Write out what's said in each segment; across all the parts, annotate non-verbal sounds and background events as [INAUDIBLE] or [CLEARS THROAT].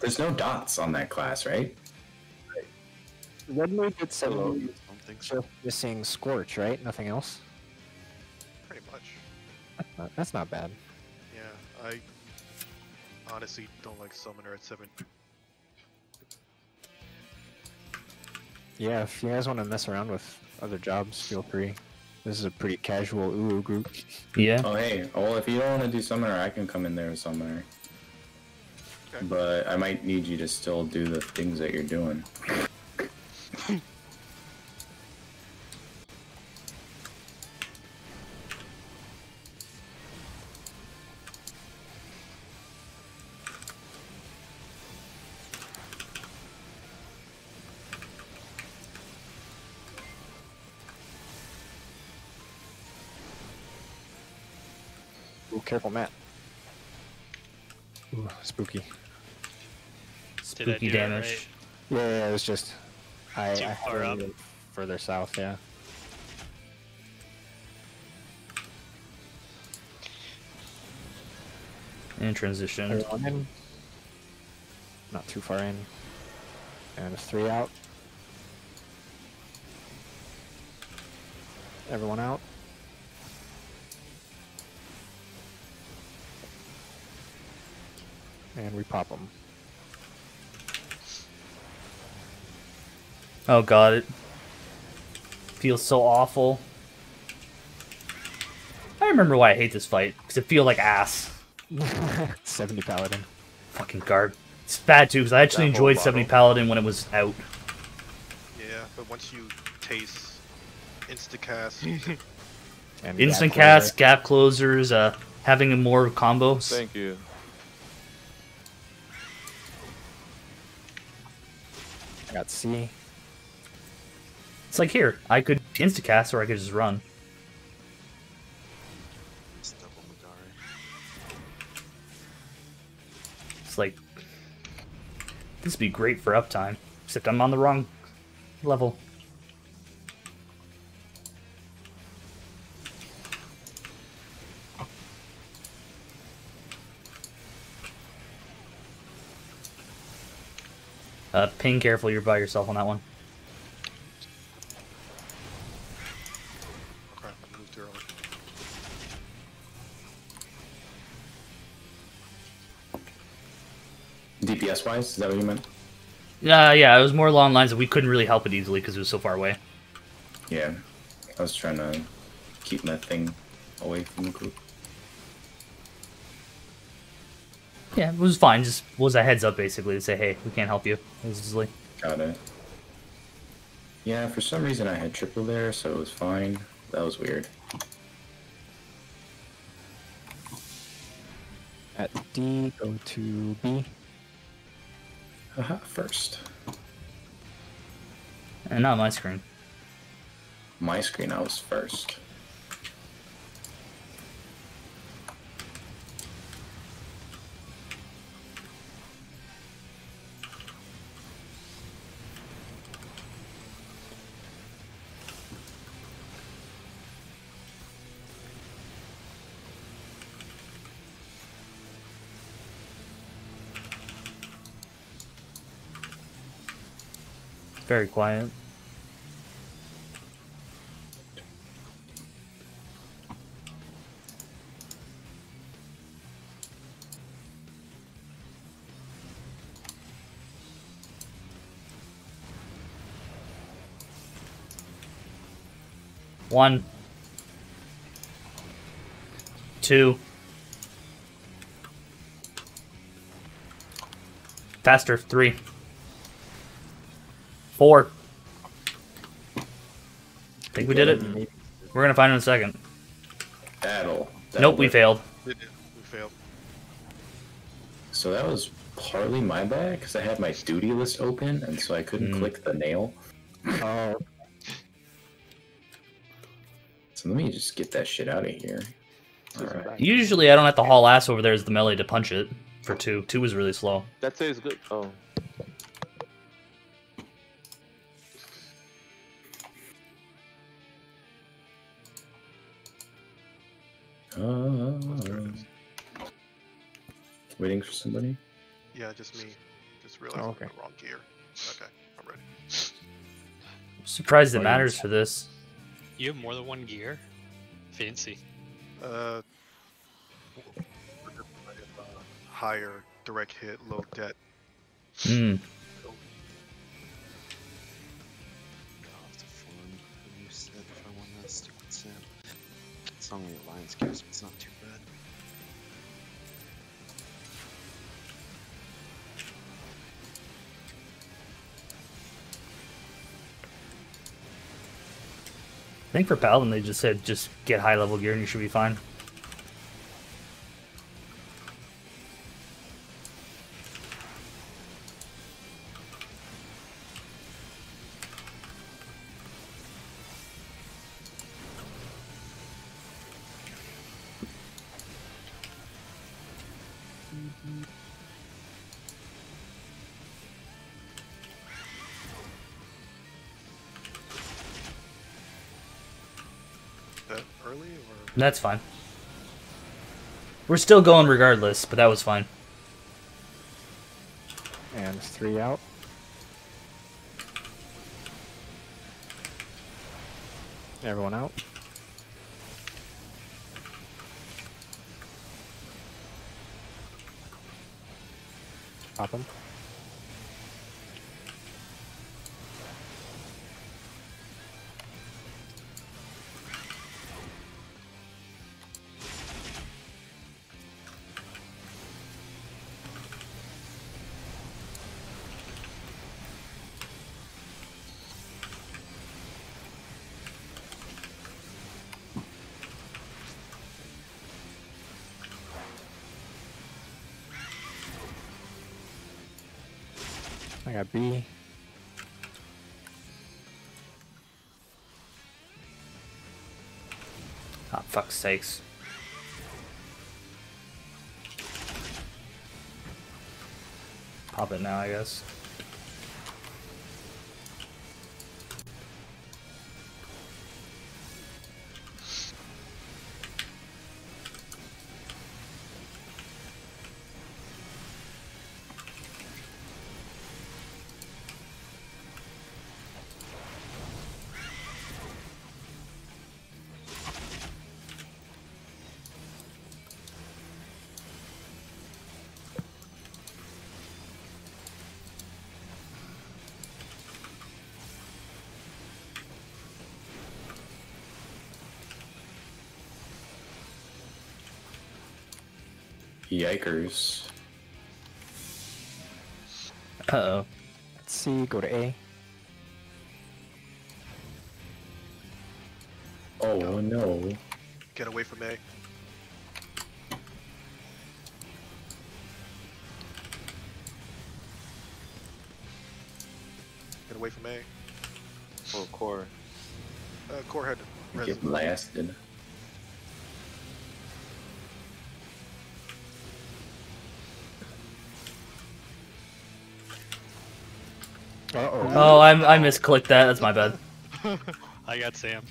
There's no dots on that class, right? Red Moon did I seven don't think so. missing Scorch, right? Nothing else? Pretty much. That's not bad. Yeah, I honestly don't like Summoner at 7. Yeah, if you guys want to mess around with other jobs, feel free. This is a pretty casual UU group. Yeah. Oh hey, well if you don't want to do summoner, I can come in there with summoner. Okay. But I might need you to still do the things that you're doing. Careful, Matt. Ooh, spooky. Spooky do that damage. Yeah, yeah, it was just. I, Too I far up. further south, yeah. And transition. In. Not too far in. And three out. Everyone out. And we pop them. Oh god, it feels so awful. I remember why I hate this fight, because it feels like ass. [LAUGHS] 70 paladin. Fucking garb. It's bad too, because I actually That enjoyed 70. Paladin when it was out. Yeah, but once you taste Instacast, [LAUGHS] And Instant gap cast, gap closers, uh, having more combos. Thank you. Got C. It's like here, I could instacast or I could just run. It's. It's like this would be great for uptime, except I'm on the wrong level. Uh, ping careful, you're by yourself on that one. crap, I moved too early. DPS wise, is that what you meant? Yeah, yeah, it was more along lines of we couldn't really help it easily because it was so far away. Yeah. I was trying to keep that thing away from the group. Yeah, it was fine. Just was a heads up basically to say, hey, we can't help you easily. Got it. Yeah, for some reason I had triple there, so it was fine. That was weird. At D, go to B. Haha, first. And not my screen. My screen, I was first. Very quiet. One. Two. Faster. Three. Four. Think we did it? We're gonna find in a second. That'll. that'll Nope, we work. failed. We did. We failed. So that was partly my bad because I had my duty list open, and so I couldn't Hmm. click the nail. Oh, So let me just get that shit out of here. Right. Usually, I don't have to haul ass over there as the melee to punch it for two. Two is really slow. That says good. Oh. Somebody. Yeah, just me. Just realized Oh, I'm okay. in the wrong gear. Okay, I'm ready. Surprised it matters for this. You have more than one gear? Fancy. Uh, uh, higher direct hit, low debt. Hmm. I'll have to find a new set if I want that stupid set. It's only Alliance gears, but it's not too I think for Paladin they just said just get high level gear and you should be fine. That's fine. We're still going regardless, but that was fine. And three out. Everyone out. Pop him. I got B. Ah, fuck's sakes. Pop it now, I guess. Yikers. Uh oh. Let's see, go to A. Oh no. get away from A. Get away from A. Oh, core. Uh, core head. res- Get blasted. I I misclicked that. That's my bad. [LAUGHS] I got Sam.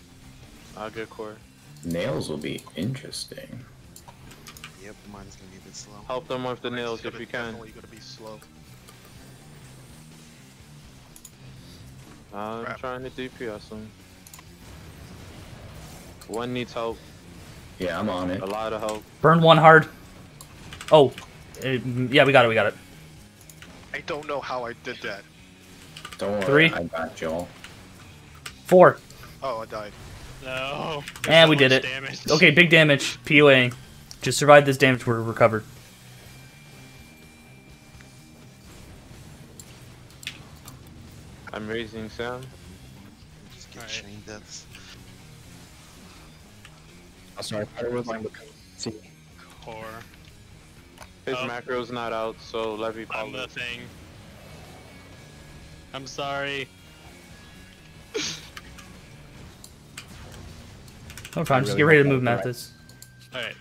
I'll get core. Nails will be interesting. Yep, mine's gonna be a bit slow. Help them with the It's nails if gonna- you can. Definitely gonna be slow. I'm Crap. trying to DPS them. One needs help. Yeah, I'm on it. A lot of help. Burn one hard. Oh, uh, yeah, we got it. We got it. I don't know how I did that. Don't worry, Three. I got y'all. Four. Oh, I died. No. And we did it. Damage. Okay, big damage. POA. Just survived this damage. We're recovered. I'm raising Sam. Just get Alright. chain deaths. Oh, sorry, I was like C. Core. His Oh. macro's not out, so Levy I'm probably. the thing. I'm sorry. No problem. Just really get ready to move right. Mathis. Alright.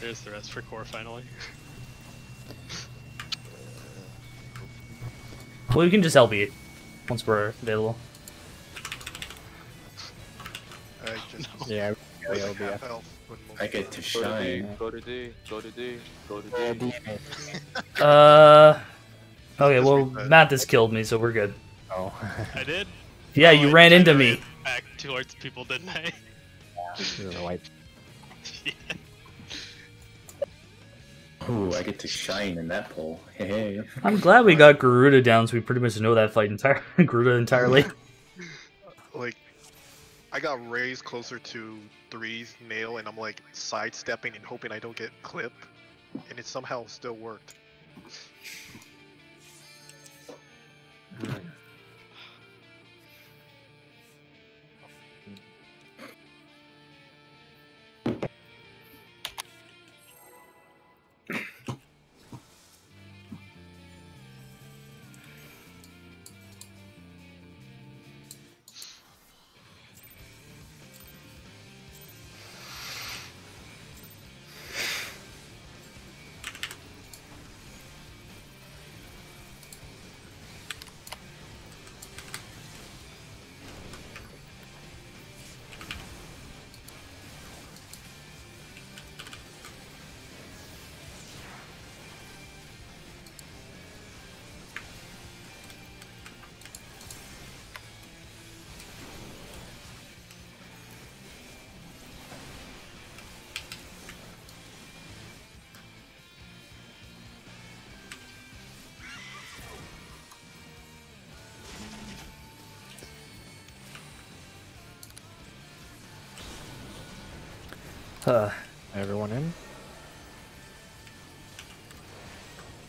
There's the rest for core finally. Well, we can just LB it once we're available. I just [LAUGHS] Yeah, play like LBF. half health I get to Go to D. shine. Go to D. Go to D. Go to D. D. [LAUGHS] Uh. Okay, well, reset. Mathis killed me, so we're good. Oh. [LAUGHS] I did. Yeah, Oh, you I ran into me. Back towards people, didn't I? You're white. yeah. [LAUGHS] Ooh, I get to shine in that poll. Hey. I'm glad we got Garuda down, so we pretty much know that fight entire Garuda entirely. like I got raised closer to three's nail and I'm like sidestepping and hoping I don't get clipped and it somehow still worked. Uh, Everyone in?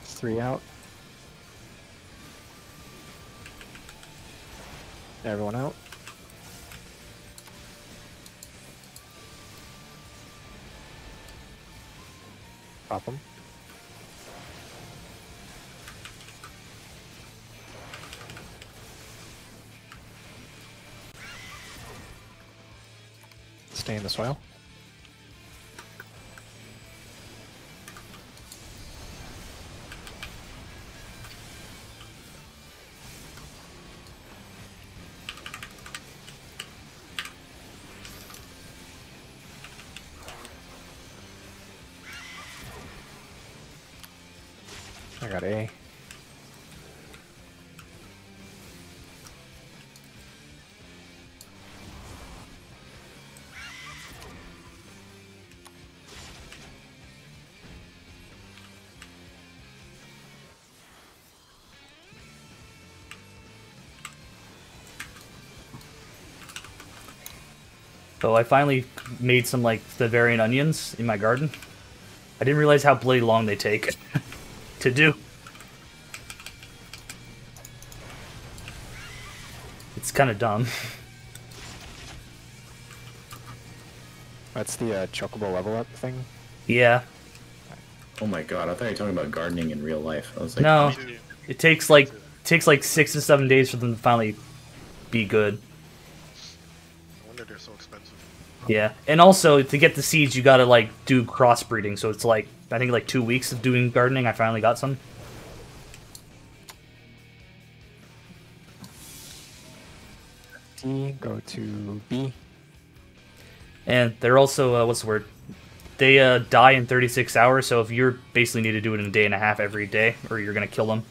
Three out. Everyone out. Pop them. Stay in the soil. Got A. so I finally made some like Bavarian onions in my garden. I didn't realize how bloody long they take [LAUGHS] to do. It's kind of dumb. That's the uh, chocobo level up thing. Yeah. Oh my god, I thought you were talking about gardening in real life. I was like, No, it takes like takes like six to seven days for them to finally be good. No wonder they're so expensive. Yeah, and also to get the seeds, you gotta like do crossbreeding. So it's like I think like two weeks of doing gardening. I finally got some. Go to B. And they're also uh, what's the word? They uh, die in 36 hours. So if you're basically need to do it in a day and a half every day, or you're gonna kill them.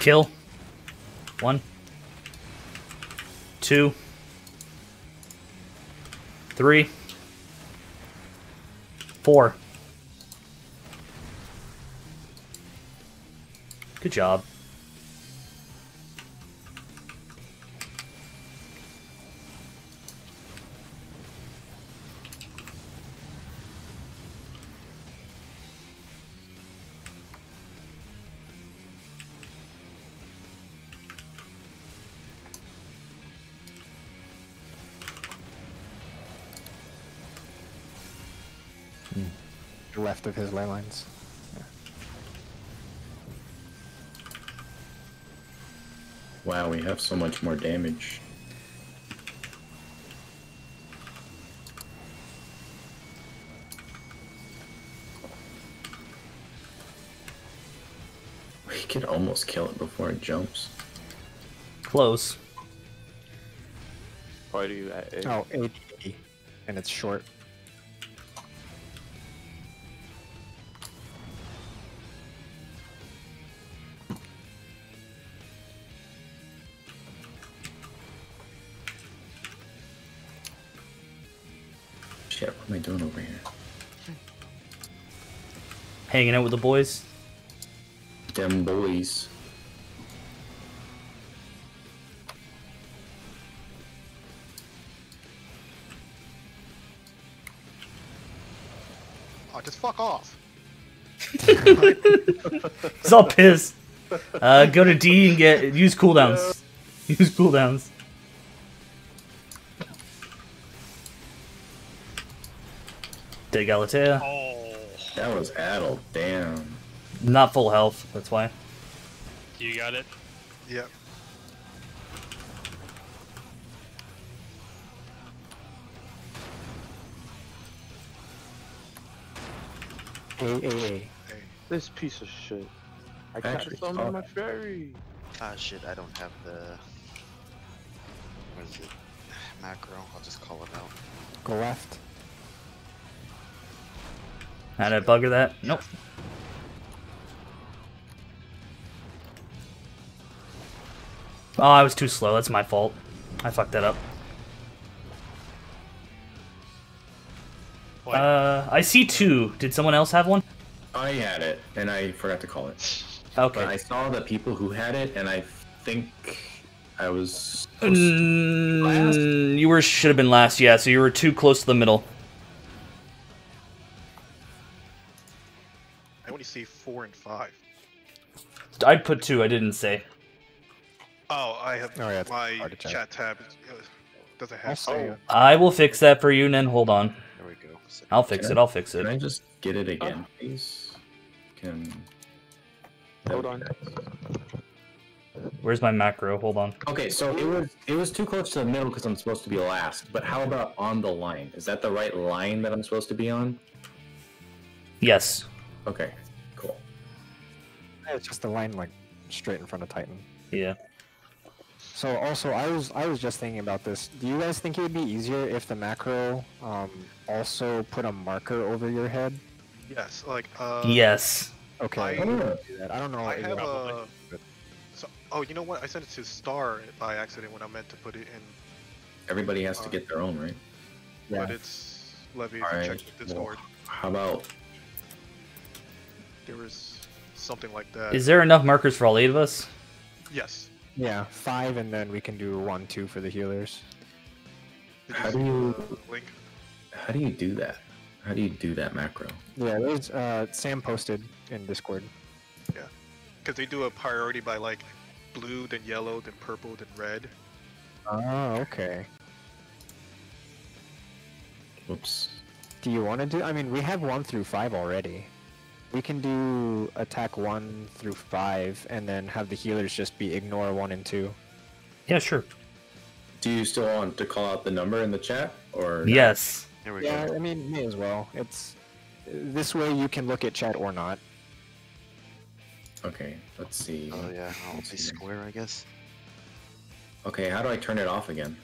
Kill. One. Two. Three. Four. Good job. Of his ley lines. Wow, we have so much more damage. We could almost kill it before it jumps. Close. Why do you at A? Oh, 80, and it's short. Hanging out with the boys. Them boys. Oh, just fuck off. [LAUGHS] He's all pissed. Uh, go to D and get use cooldowns. Use cooldowns. De Galatea. Oh, That was addled. Damn. Not full health, that's why. you got it. Yep. A, A, A. Hey. This piece of shit. I Actually, can't summon oh. my fairy. Ah shit, I don't have the what is it? Macro. I'll just call it out. Go left. Had I bugger that? Nope. Oh, I was too slow. That's my fault. I fucked that up. What? Uh, I see two. Did someone else have one? I had it, and I forgot to call it. Okay. But I saw the people who had it, and I think I was. Mm, you were should have been last, yeah. So you were too close to the middle. Five. I'd put two. I didn't say. Oh, I have Oh, yeah, my hard to check. chat tab uh, doesn't have. Also, I will fix that for you, Nen. Hold on. There we go. So- I'll fix Can it. I'll fix it. Can I just get it again, please? Can. Hold on. Where's my macro? Hold on. Okay, so it was it was too close to the middle because I'm supposed to be last. But how about on the line? Is that the right line that I'm supposed to be on? Yes. Okay, cool. it's just the line like straight in front of Titan. Yeah. So also, I was I was just thinking about this. Do you guys think it would be easier if the macro um, also put a marker over your head? Yes, like uh. yes. Okay, I- I, do that. I don't know. I if have that- a. So, oh, you know what? I sent it to Star by accident when I meant to put it in, Everybody has to get their own, right? Yeah. but it's Levy. If Alright, check the Discord, How about there was something like that. Is there enough markers for all eight of us? Yes. Yeah, five, and then we can do one, two for the healers. How do you- link? how do you do that? How do you do that macro? Yeah, there's uh, Sam posted in Discord. Yeah, because they do a priority by like blue, then yellow, then purple, then red. Oh, okay. Whoops. Do you want to do? I mean, we have one through five already. We can do attack one through five, and then have the healers just be ignore one and two. Yeah, sure. Do you still want to call out the number in the chat, or? Yes. There we go. Yeah, go. I mean, may as well. It's this way you can look at chat or not. Okay, let's see. Oh yeah, I'll be see square, I guess. Okay, how do I turn it off again?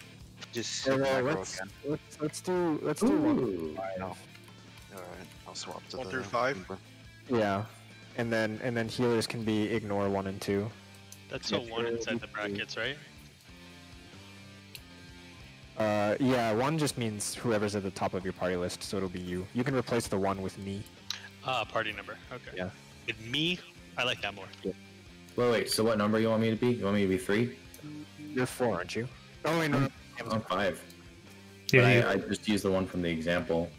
Just uh, Yeah, hit well, macro let's, again. let's let's do let's do one. Ooh. Five. Oh, all right, I'll swap to One the through five? number. Yeah, and then and then healers can be ignore one and two. That's so one uh, inside the brackets, right? Uh, yeah, one just means whoever's at the top of your party list, so it'll be you. You can replace the one with me. Ah, party number. Okay. Yeah. With me, I like that more. Wait, wait. So what number you want me to be? You want me to be three? You're four, aren't you? Oh wait, no. I'm five. Here, But you- I, I just used the one from the example.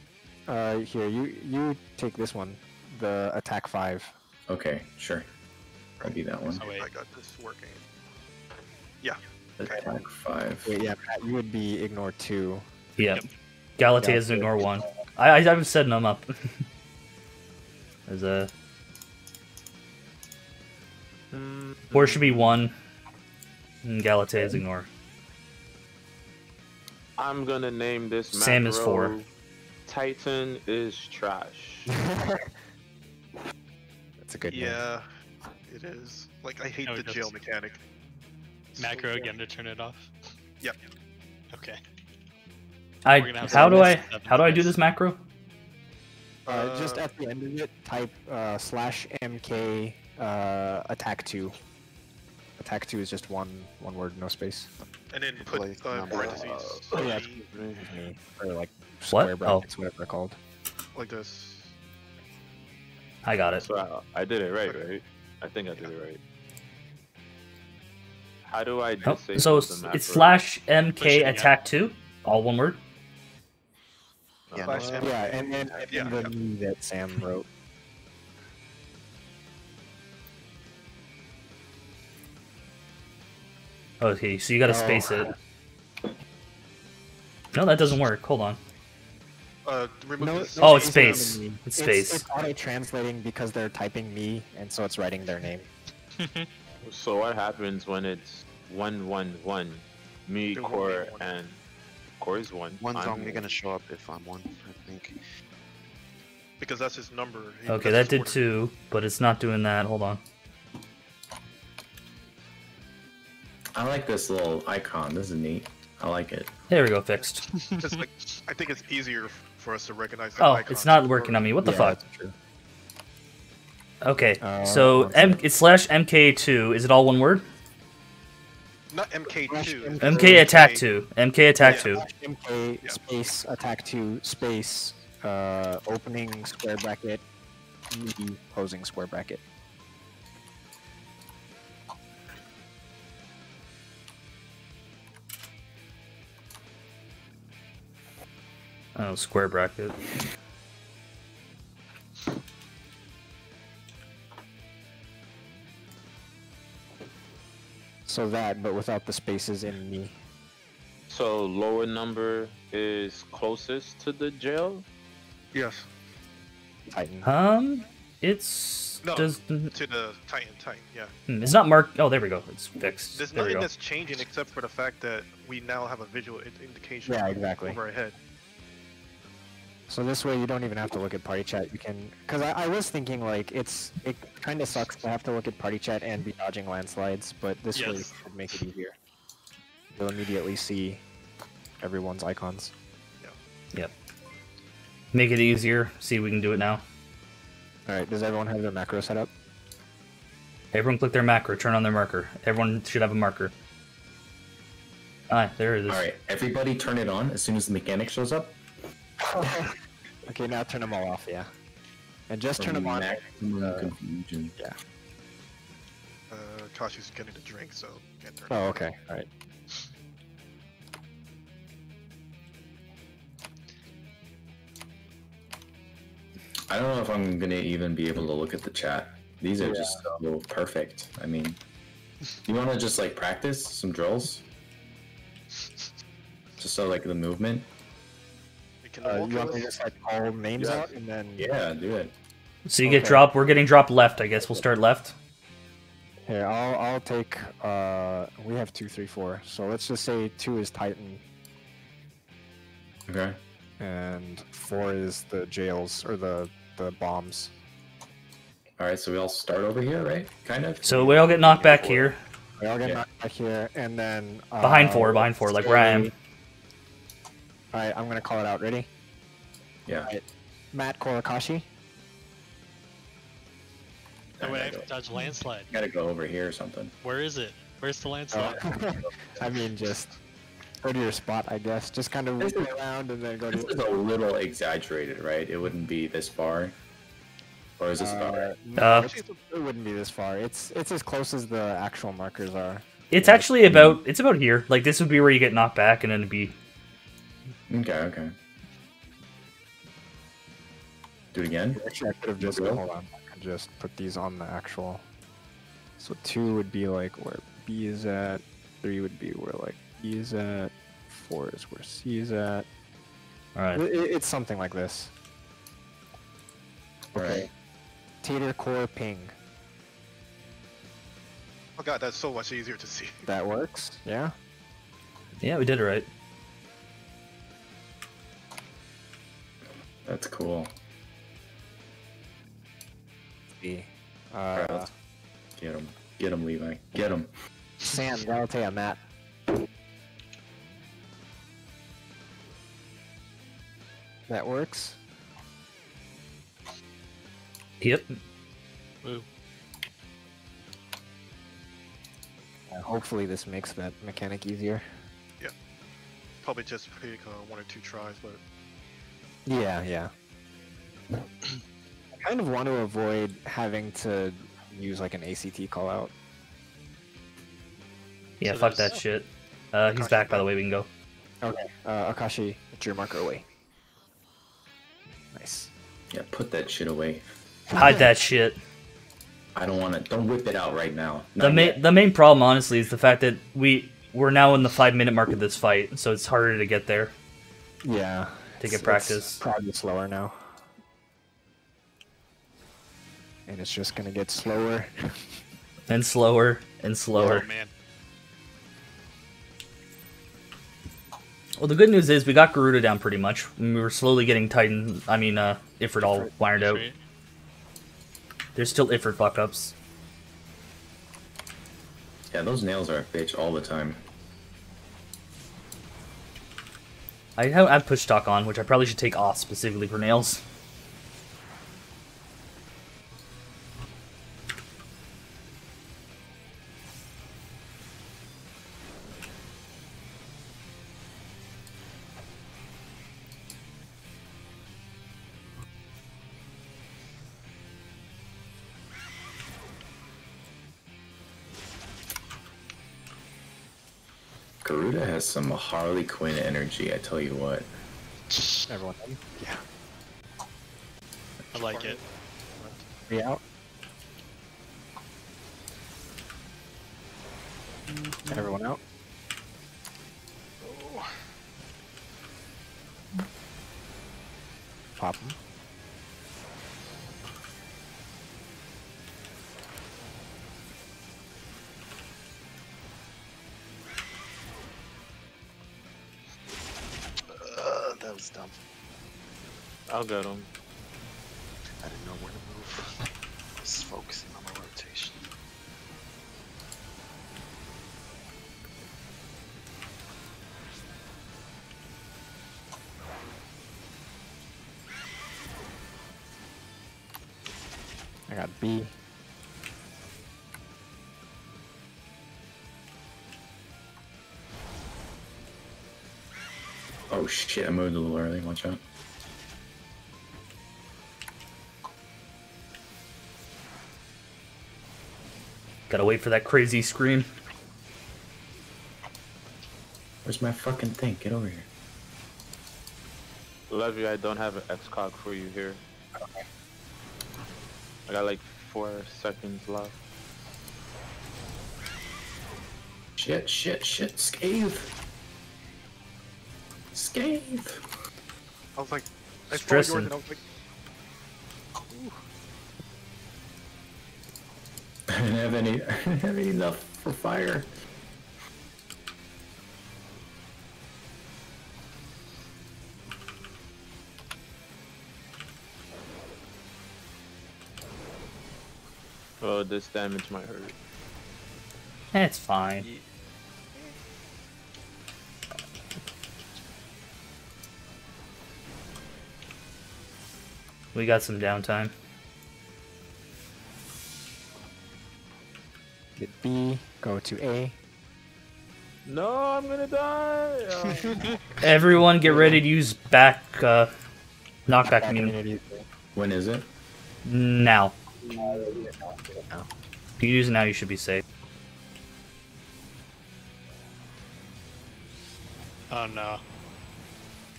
Uh, here you you take this one, the attack five. Okay, sure. I'll be that one. Oh wait. I got this working. Yeah. Attack five. Wait, yeah, Pat, you would be ignore two. yeah. Yep. Galatea is ignore one. I, I I'm setting them up. [LAUGHS] As a four should be one. And Galate is ignore. I'm gonna name this. Sam is four. Titan is trash. [LAUGHS] That's a good name. Yeah, it is. Like I hate Oh, the it jail mechanic. So Macro bad. again to turn it off. Yep. Okay. I We're gonna have how do I mess how do I do this macro? Uh, just Uh, at the end of it, type uh, slash mk uh, attack two. Attack two is just one one word, no space. And then Play put uh, number. parentheses. Oh, yeah, three, or like What? square Oh. brackets, whatever they're called. like this. I got it. So I, I did it right, right? I think I did it right. How do I Oh, disable so the it's, it's slash Push it, mk yeah. attack two, all one word. Uh-huh. Yeah. Slash M- Yeah, and then Yeah, and the yeah. that Sam wrote. Okay, so you gotta Oh. space it. No, that doesn't work. Hold on. Uh, remove No, this. no Oh, it's space space. around the me. It's It's, space. it's auto translating because they're typing me, and so it's writing their name. [LAUGHS] So what happens when it's one one one? Me, The one, core, one. and core is one. One's I'm only gonna show up if I'm one, I think. because that's his number. He- Okay, that did order. two, but it's not doing that. Hold on. I like this little icon. This is neat. I like it. There we go, fixed. [LAUGHS] It's like, I think it's easier f- for us to recognize. the Oh, icons it's not working on me. What the Yeah, fuck? Okay, Uh, so M sec. it's slash MK2. Is it all one word? Not MK2. MK attack two. MK attack two. MK space attack two space uh, opening square bracket closing square bracket. Oh, square bracket. So that, but without the spaces in me. So lower number is closest to the jail. Yes. Titan. Um, it's No. does To the Titan Titan. Yeah. hmm, it's not marked. Oh, there we go. It's fixed. There's there nothing that's changing except for the fact that we now have a visual indication Yeah, exactly. over our head. So this way you don't even have to look at party chat. You can, because I, I was thinking like it's it kind of sucks to have to look at party chat and be dodging landslides, but this way should make it easier. You'll immediately see everyone's icons. Yep. Make it easier. See if we can do it now. All right, does everyone have their macro set up? Everyone click their macro. Turn on their marker. Everyone should have a marker. Ah, there it is. All right, everybody, turn it on as soon as the mechanic shows up. [LAUGHS] Okay, now turn them all off. Yeah, and just turn them on. Maximum uh, confusion. Uh, Kashi's getting a drink, so can't turn. Oh, okay. All right. I don't know if I'm gonna even be able to look at the chat. These are Yeah. just so perfect. I mean, you want to just like practice some drills, [LAUGHS] just so like the movement. We can Uh, you want me to just like call names Yeah. out and then? Yeah, do it. So you get dropped. We're getting dropped left. I guess we'll start left. Here, I'll I'll take. Uh, we have two, three, four. So let's just say two is Titan Okay. and four is the jails or the the bombs. All right, so we all start over here, right? Kind of. So we all get knocked back here. We all get Yeah. knocked back here, and then uh, Behind four, behind four, like where I am. All right, I'm gonna call it out. Ready? Yeah. Alright. Matt Korakashi. Oh, wait, I have gotta, to dodge landslide. gotta go over here or something. Where is it? Where's the Uh, landslide? [LAUGHS] I mean, just go to your spot, I guess. Just kind of This loop is- around and then go This to. is a little exaggerated, right? It wouldn't be this far. Or is this about Uh, right? no, Uh, it's- it wouldn't be this far. It's it's as close as the actual markers are. It's actually about. It's about here. Like this would be where you get knocked back, and then it'd be. Okay, okay. Do it again. Actually, I could have just hold on. I could just put these on the actual. So two would be like where B is at. Three would be where like B is at. Four is where C is at. All right. I- i- it's something like this. All right. Tater core ping. Oh god, that's so much easier to see. That works. Yeah. Yeah, we did it right. That's cool. B. Alright, Uh, let's get him. Get him, Levi. Get him. Sam, that'll tell Galatea, Matt. That works. Yep. Woo. Uh, hopefully this makes that mechanic easier. Yeah. Probably just pick uh, one or two tries, but Yeah, yeah. [CLEARS THROAT] I kind of want to avoid having to use like an ACT call out. Yeah, So fuck there's- that shit. Uh, he's back, by the way. We can go. Okay. Uh, Akashi, it's your marker away. Nice. Yeah, put that shit away. Hide that shit. I don't want to. Don't whip it out right now. The main yet. the main problem, honestly, is the fact that we we're now in the five minute mark of this fight, so it's harder to get there. Yeah. To it's- get practice. It's probably slower now. And it's just gonna get slower. [LAUGHS] And slower and slower. Oh man. Well, the good news is we got Garuda down pretty much. We were slowly getting Titan. I mean, uh, Ifrit all wired out. Sweet. There's still Ifrit fuck ups. Yeah, those nails are a bitch all the time. I have I have push stock on, which I probably should take off specifically for nails. Garuda has some Harley Quinn energy. I tell you what. Everyone. Yeah. I like it. Three out. Everyone out. Mm-hmm. Pop 'em. Dumb. I'll get him. I didn't know where to move. I was focusing on my rotation. I got B. Oh shit! I moved a little early. Watch out. Gotta wait for that crazy scream. Where's my fucking thing? Get over here. Levy, I don't have an Excog for you here. I got like four seconds left. Shit! Shit! Shit! Scathe! Scathe! I was like, I saw yours and I was like, I didn't have any. [LAUGHS] I didn't have any enough for fire. Oh, this damage might hurt. That's it's fine. We got some downtime. Get B. Go to A. No, I'm gonna die. Oh. [LAUGHS] Everyone, get ready to use back uh, knockback immunity When is it? now. If you use it now, you should be safe. Oh no.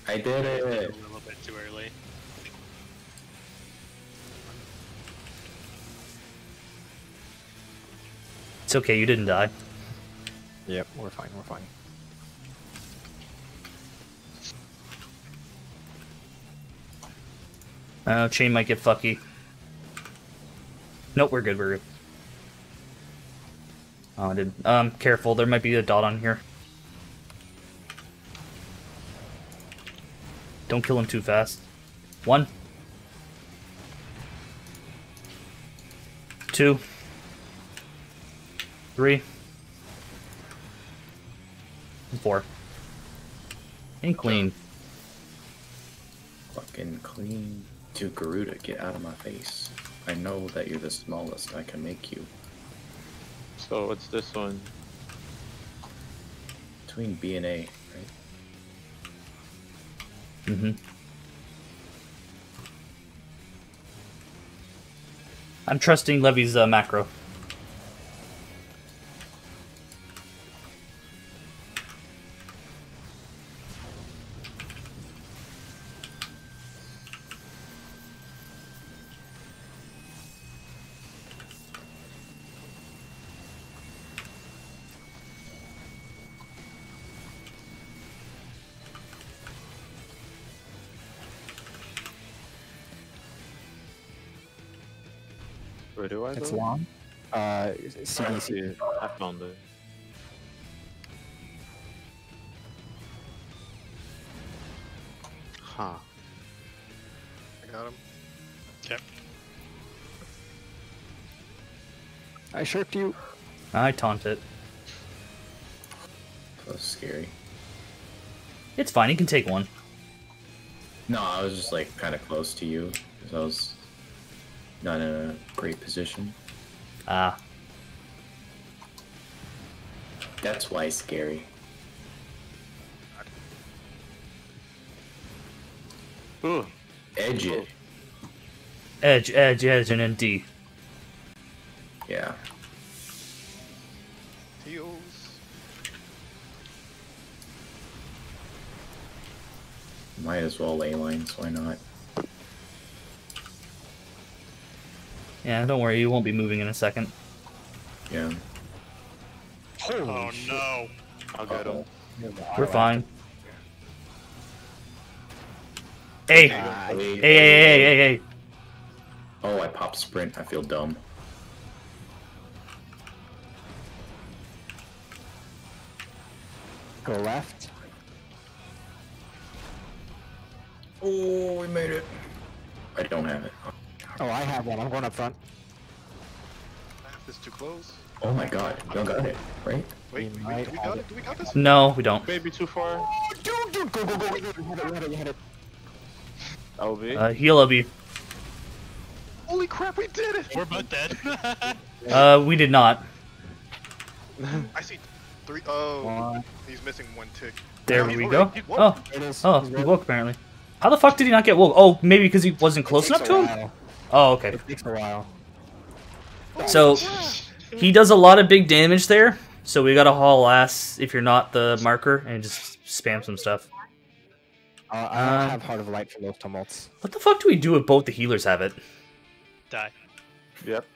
I did it! A little bit too early. It's okay, you didn't die. Yep, we're fine. We're fine. Uh, chain might get fucky. Nope, we're good. We're good. Oh, I did. Um, careful. There might be a dot on here. Don't kill him too fast. One. Two. Three. and Four. And clean. Fucking clean. To Garuda, get out of my face. I know that you're the smallest. I can make you. So what's this one? Between B and A, right? Mm-hmm. I'm trusting Levy's uh, macro. I CDC. see it. I found it. Huh. I got him. Yep. I shirked you. I taunt it. That was scary. It's fine. He can take one. No, I was just like kind of close to you because I was not in a great position. Ah. That's why it's scary. Ooh. Edge it. Edge, edge, edge, and then D. Yeah. Heals. Might as well ley lines. Why not? Yeah, don't worry. You won't be moving in a second. We're fine. Hey! Hey, hey, hey, hey, hey, hey. Oh, I popped sprint. I feel dumb. Go left. Oh, we made it. I don't have it. Oh, I have one. I'm going up front. This is too close. Oh my god. Y'all got it, right? Wait, We wait, do we got it. it? Do we got this? No, we don't. Maybe too far. Dude, dude, go, go, go. You hit it, you hit it, you hit it. LB. Uh, heal Ubby. Holy crap, we did it! We're both dead. [LAUGHS] Uh, we did not. I see three oh One. he's missing one tick. There He's we go. Oh, It is. oh, he woke apparently. How the fuck did he not get woke? Oh, maybe because he wasn't close enough to him? while. Oh, okay. It takes a while. So, he does a lot of big damage there, so we gotta haul ass if you're not the marker and just spam some stuff. Uh, I Uh, don't have Heart of Light for those tumults. What the fuck do we do if both the healers have it? Die. Yep. [LAUGHS]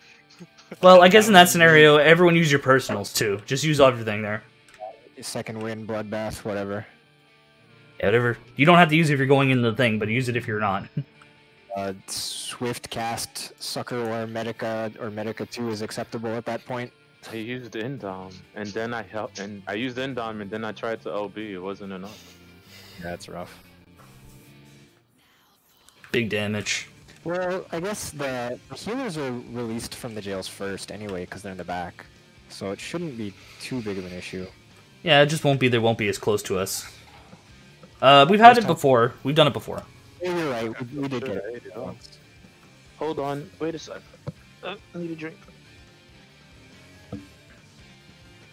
Well, I guess in that scenario, everyone use your personals too. Just use everything there. Second wind, bloodbath, whatever. Yeah, whatever. You don't have to use it if you're going into the thing, but use it if you're not. [LAUGHS] Uh, swift cast, Succor, or medica, or medica two is acceptable at that point. I used Indom, and then I helped, and I used Indom, and then I tried to LB. It wasn't enough. That's rough. Big damage. Well, I guess the, the healers are released from the jails first anyway, because they're in the back. So it shouldn't be too big of an issue. Yeah, it just won't be. They won't be as close to us. Uh, we've had First it time. before. We've done it before. Yeah, you're right. We, we did get it Hold on. Wait a sec. Uh, I need a drink.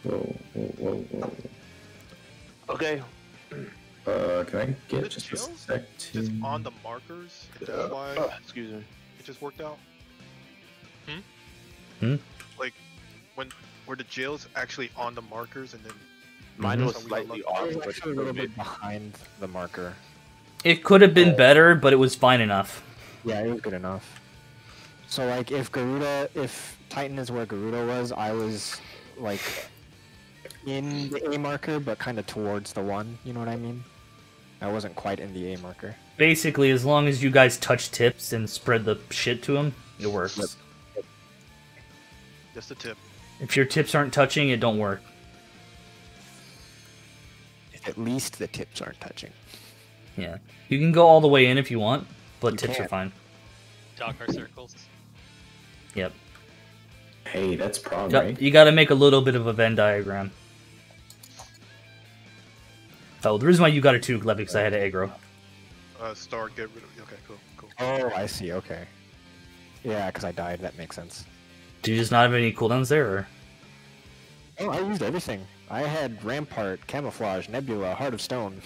Whoa, whoa, whoa, whoa. Okay. Uh, can I The get just a sec to... Just on the markers. and That's why Uh, excuse me. it just worked out. Hmm? Hmm? Like when were the jails actually on the markers and then Mine was So we got slightly off, but a little bit behind the marker. It could have been better, but it was fine enough. Yeah, it was good enough. So like, if Garuda, if Titan is where Garuda was, I was like in the A marker, but kind of towards the one. You know what I mean? I wasn't quite in the A marker. Basically, as long as you guys touch tips and spread the shit to him, it works. Yep. Just a tip. If your tips aren't touching, it don't work. At least the tips aren't touching. Yeah. You can go all the way in if you want, but You tips are can't. fine. Dock our circles. Yep. Hey, that's prog, Got- right? You got to make a little bit of a Venn diagram. Oh, the reason why you got it too, Glebby, because I had an aggro. Uh, star, get rid of. Okay, cool, cool. Oh, I see. Okay. Yeah, because I died. That makes sense. Do you just not have any cooldowns there? Or? Oh, I used everything. I had Rampart, Camouflage, Nebula, Heart of Stone.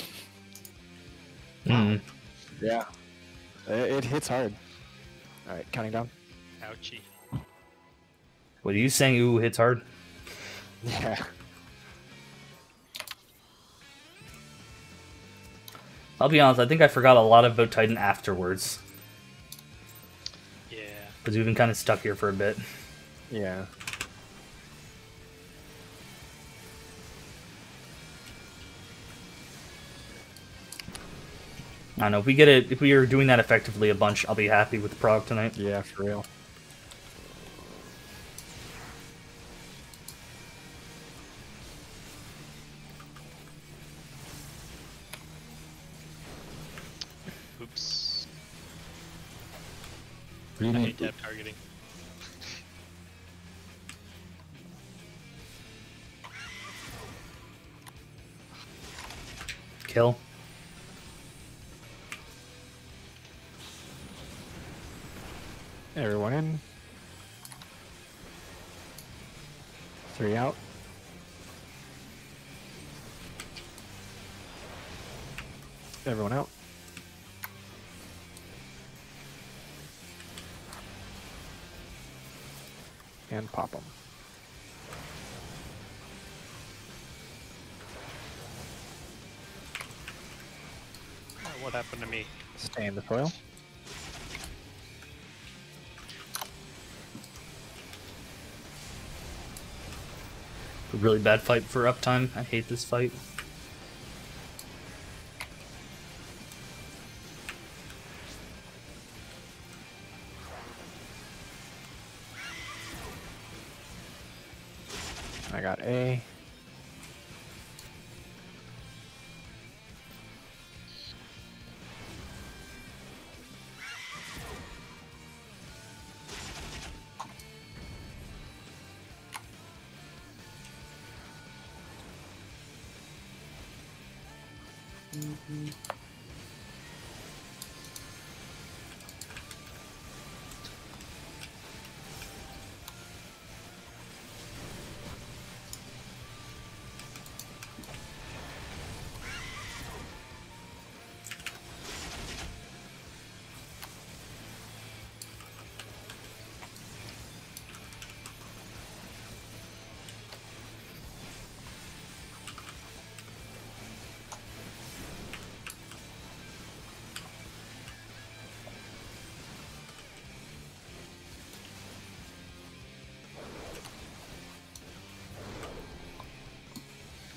Hmm. Yeah. It, it hits hard. All right, counting down. Ouchie. What are you saying? Ooh, hits hard. [LAUGHS] Yeah. I'll be honest. I think I forgot a lot about Titan afterwards Yeah. because we've been kind of stuck here for a bit. Yeah. I don't know if we get it. If we are doing that effectively a bunch, I'll be happy with the prog tonight. Yeah, for real. Me? In the foil. A really bad fight for uptime. I hate this fight.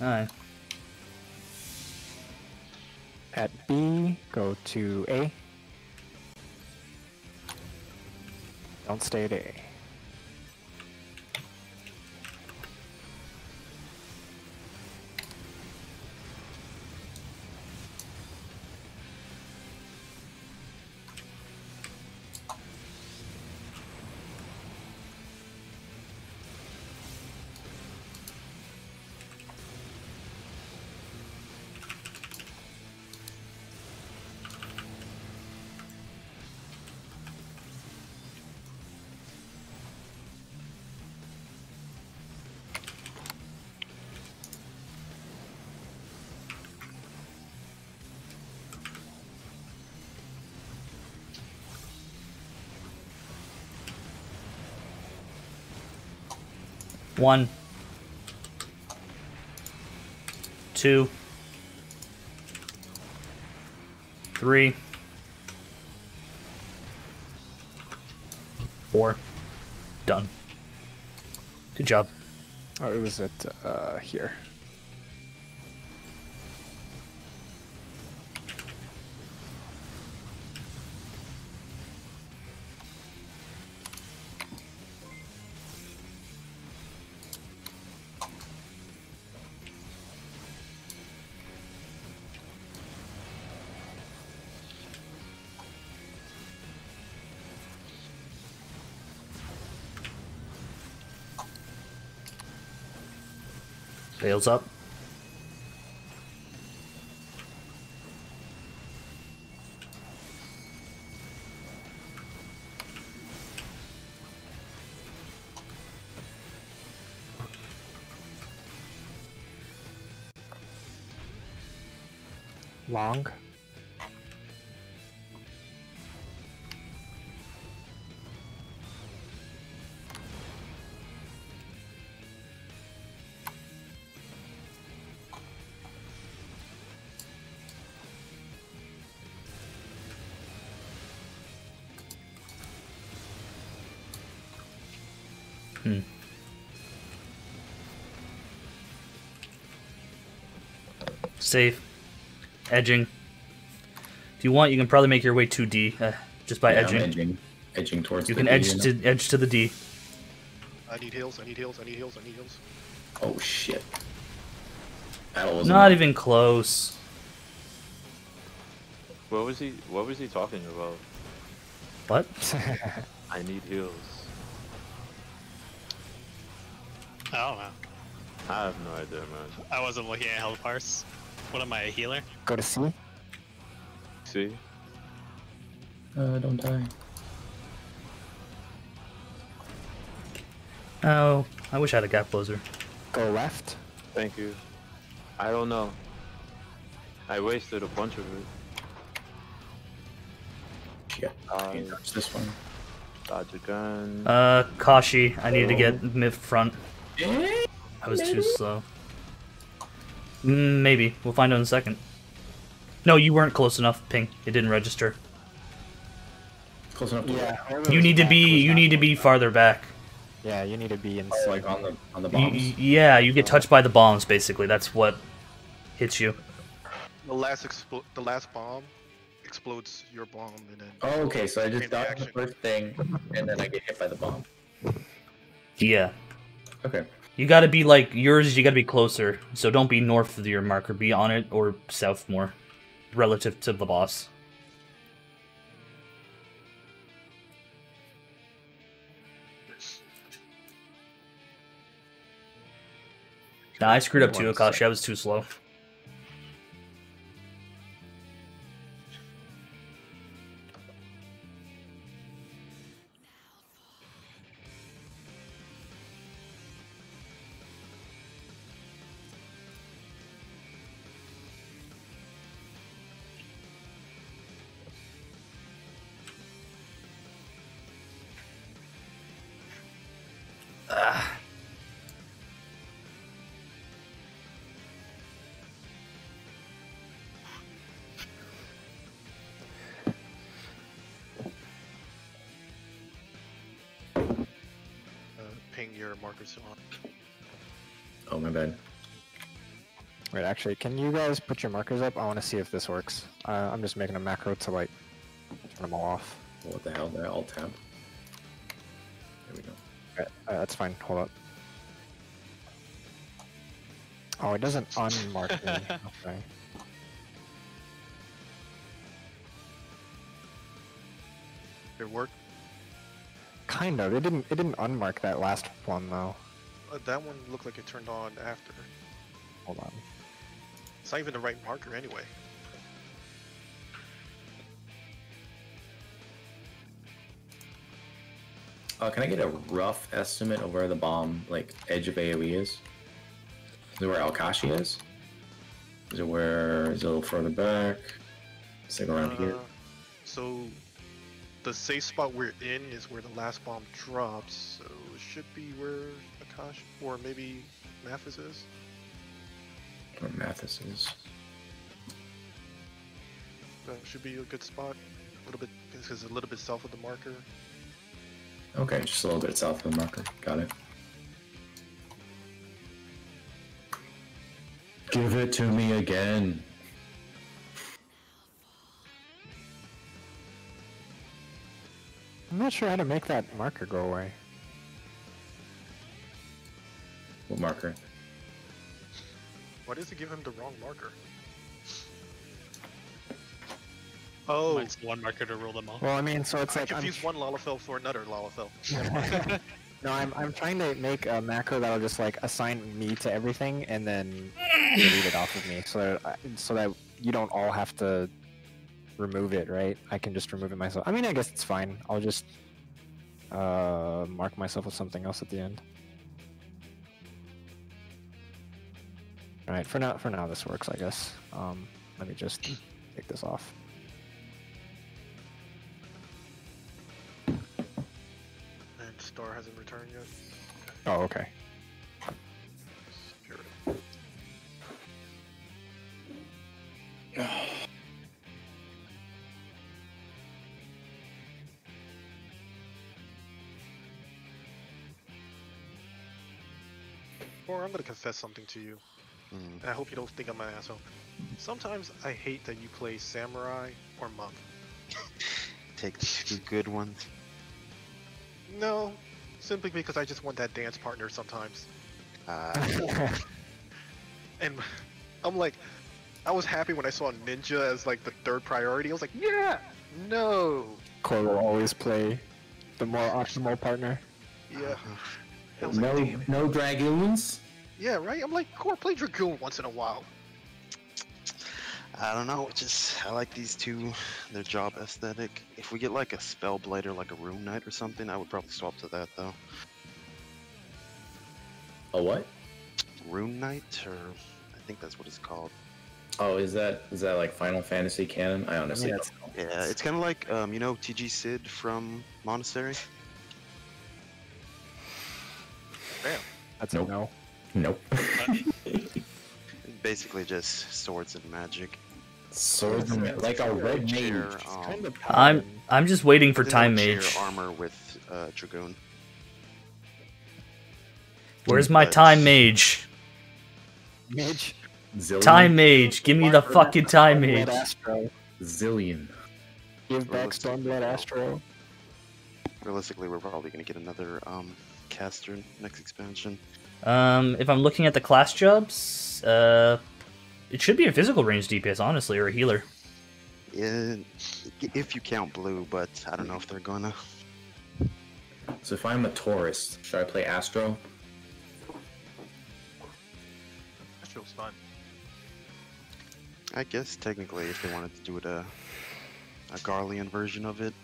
Alright. At B, go to A. Don't stay at A. One. Two. Three. Four. Done. Good job. Oh, it was at uh, here. Bales up. Long. Safe. Edging. If you want, you can probably make your way to D uh, just by Yeah, I'm edging. edging, edging towards. You the can D, edge you know? to edge to the D. I need heals. I need heals. I need heals. I need heals. Oh shit. Battle was Not even close. What was he? What was he talking about? What? [LAUGHS] I need heals. I don't know. I have no idea, man. I wasn't looking at health bars. What am I, a healer? Go to C. See? Uh, don't die. Oh, I wish I had a gap closer. Go left. Thank you. I don't know. I wasted a bunch of it. Yeah. Uh, Can touch this one? Dodge again. Uh, Kashi, I needed to get mid front. I was too slow. Mm, maybe. We'll find out in a second. No, you weren't close enough, Ping. It didn't register. Close enough to Yeah. You need to be you need to be farther back. Yeah, you need to be in Oh, like on the on the bombs. y- yeah, you get touched by the bombs basically. That's what hits you. The last expl- the last bomb explodes your bomb, and then Oh, okay. So I just Chain dodge the first thing, and then I get hit by the bomb. Yeah. Okay. You gotta be like yours. You gotta be closer. So don't be north of your marker. Be on it or south more, relative to the boss. Nah, I screwed up too, Akashi. I was too slow. Your markers on. Oh my bad. Wait, actually, can you guys put your markers up? I want to see if this works. Uh, I'm just making a macro to like turn them all off. What the hell? Did I alt tab? There we go. Alright, uh, that's fine. Hold up. Oh, it doesn't unmark me. [LAUGHS] Okay. Did it work? Kind of. It didn't. It didn't unmark that last one though. Uh, that one looked like it turned on after. Hold on. It's not even the right marker anyway. Uh, can I get a rough estimate of where the bomb, like, edge of AoE is? Is it where Alkashi is? Is it where, is it a little further back? Is it around here? Uh, So the safe spot we're in is where the last bomb drops. So it should be where Akash or maybe Mathis is. Where Mathis is. That should be a good spot. A little bit, because a little bit south of the marker. Okay, just a little bit south of the marker. Got it. Give it to me again. I'm not sure how to make that marker go away. What marker? Why does it give him the wrong marker? Oh, Mine's one marker to rule them all. Well, I mean, so it's I like I'm confused one Lalafell for another Lalafell. [LAUGHS] No, I'm I'm trying to make a macro that'll just like assign me to everything and then delete it off of me, so that I- so that you don't all have to remove it, right? I can just remove it myself. I mean, I guess it's fine. I'll just uh, mark myself with something else at the end. All right, for now, for now this works, I guess. Um, let me just take this off. And Star hasn't returned yet. Oh, okay. I'm gonna confess something to you, Mm. and I hope you don't think I'm an asshole. Sometimes I hate that you play samurai or monk. [LAUGHS] Take the two good ones. No, simply because I just want that dance partner sometimes. Uh, [LAUGHS] And I'm like, I was happy when I saw Ninja as like the third priority. I was like, yeah, no, Core will always play the more optimal partner. yeah. [LAUGHS] I was like, No, damn no dragoons. Yeah, right. I'm like, Core, play Dragoon once in a while. I don't know. Just I like these two. Their job aesthetic. If we get like a Spellblade or like a Rune Knight or something, I would probably swap to that though. A what? Rune Knight, or I think that's what it's called. Oh, is that is that like Final Fantasy canon? I honestly Yeah, don't know. Yeah, it's kind of like um, you know TG Cid from Monastery. That's Nope. a no. Nope. [LAUGHS] Basically, just swords and magic. Swords and ma- like a red mage. Um, Kind of I'm I'm just waiting for Time don't Mage. armor with uh, Dragoon. Where's my but- Time Mage? Mage. Zillion. Time Mage, give me the fucking Time Mage. Astro. Zillion. Give back Realistic. Stormblood Astro. Realistically, we're probably gonna get another um, caster next expansion. Um, if I'm looking at the class jobs, uh, it should be a physical range DPS, honestly, or a healer. Yeah, if you count blue, but I don't know if they're gonna. So if I'm a tourist, should I play Astro? That show's fun. I guess technically, if they wanted to do it a a Garlean version of it,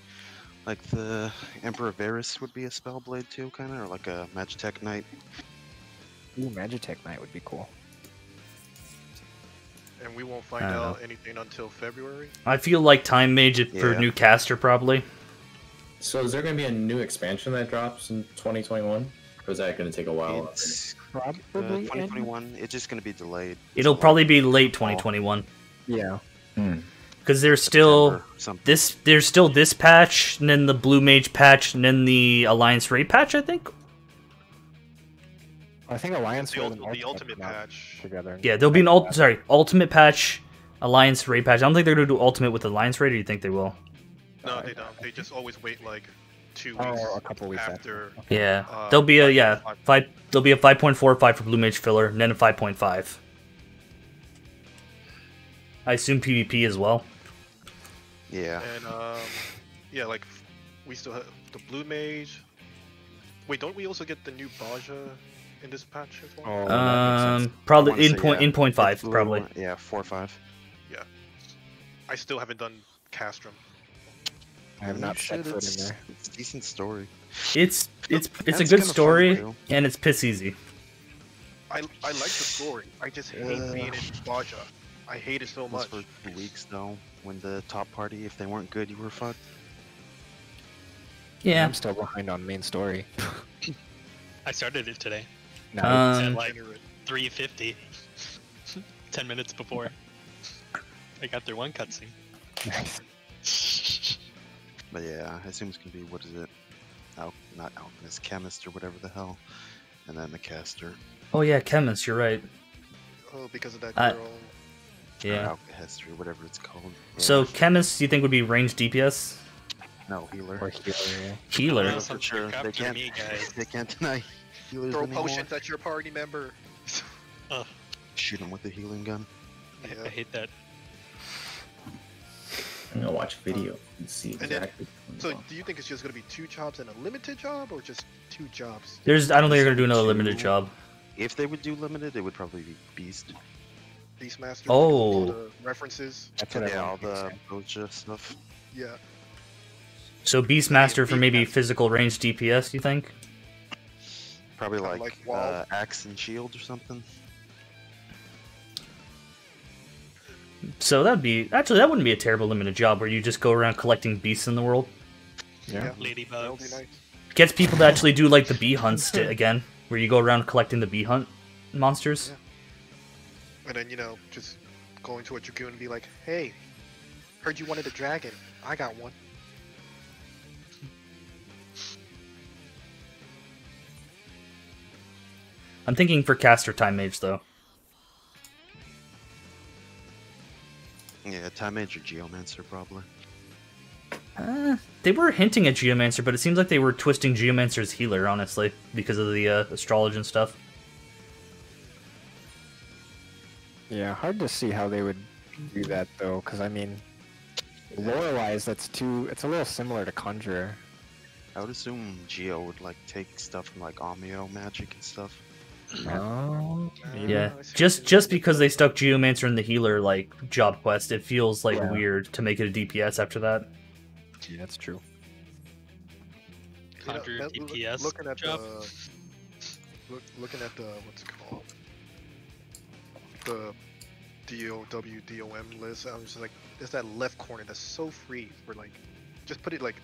like the Emperor Varis would be a Spellblade too, kind of, or like a Magitech Knight. Ooh, Magitech Knight would be cool. And we won't find I don't out anything until February. I feel like Time Mage for Yeah. new caster probably. So is there going to be a new expansion that drops in 2021? Or is that going to take a while? It's uh, Probably. in- 2021. It's just gonna be delayed. It'll probably be late 2021 Yeah. Hmm. because there's still this. There's still this patch, and then the Blue Mage patch, and then the Alliance Raid patch. I think. I think Alliance The, Raid ult- and the Ultimate ultimate come out patch. together. Yeah, there'll be an ult. Sorry, Ultimate patch, Alliance Raid patch. I don't think they're gonna do Ultimate with Alliance Raid. Or do you think they will? No, they don't. They just always wait like two weeks Oh, a couple weeks after. after. Yeah, Uh, there'll be a yeah five. There'll be a 5.45 for Blue Mage filler, and then a 5.5. I assume PvP as well. yeah. And um, yeah, like we still have the blue mage. Wait, don't we also get the new Bozja in this patch as well? Oh, that makes sense. Um, probably in say, point yeah, in point five, Blue, probably. Yeah, four or five. Yeah, I still haven't done Castrum. I have not set should, foot in it's- there. It's a decent story. It's it's it's a good kinda fun, story, and it's piss easy. I I like the story. I just hate Uh, being in Bozja. I hate it so much. for two weeks though, when the top party, if they weren't good, you were fucked. Yeah. I'm still behind on main story. [LAUGHS] I started it today No, Um, at like 350. [LAUGHS] 10 minutes before. I got through one cutscene. Nice. [LAUGHS] But yeah, I assume it's gonna be what is it? Al- not alchemist, chemist, or whatever the hell, and then the caster. Oh yeah, chemist. You're right. Oh, because of that I- girl. Or Yeah. alchemist, or whatever it's called. Yeah. So chemist, you think would be range DPS? no healer. or healer. yeah. Healer. Yeah. for sure. They can't. me, guys. [LAUGHS] They can't deny healers Throw anymore. potions at your party member. [LAUGHS] Shoot him with the healing gun. I- Yeah. I hate that. I'm gonna watch video and see And then- exactly. So going do you think it's just gonna be two jobs and a limited job, or just two jobs? There's I don't think they're gonna do another limited job. If they would do limited, it would probably be Beast. Beastmaster. Oh. all the references. That's what yeah, all everyone the Bozja stuff. Yeah. So Beastmaster for maybe Beastmaster. physical range DPS. You think? Probably Kinda like, like uh, Axe and Shield or something. So that'd be actually that wouldn't be a terrible limited job where you just go around collecting beasts in the world. Yeah. That would Ladybugs. nice. Gets people to actually do like the bee hunts again, where you go around collecting the bee hunt monsters. And then you know, just going to a dragoon and be like, "Hey, heard you wanted a dragon. I got one." I'm thinking for caster time mage though. Yeah, Time Mage or Geomancer probably. Uh, they were hinting at Geomancer, but it seems like they were twisting Geomancer's healer, honestly, because of the uh, astrology and stuff. Yeah, hard to see how they would do that though, because I mean, lore-wise, that's too. It's a little similar to Conjurer. I would assume Geo would like take stuff from like Omeo magic and stuff. Oh, maybe. Yeah, just just because they stuck Geomancer in the healer like job quest, it feels like Yeah. weird to make it a DPS after that. Yeah, that's true. You know, that- loo- DPS looking at job. the look, looking at the what's it called the DOW DOM list. I'm just like, there's that left corner that's so free for like, just put it like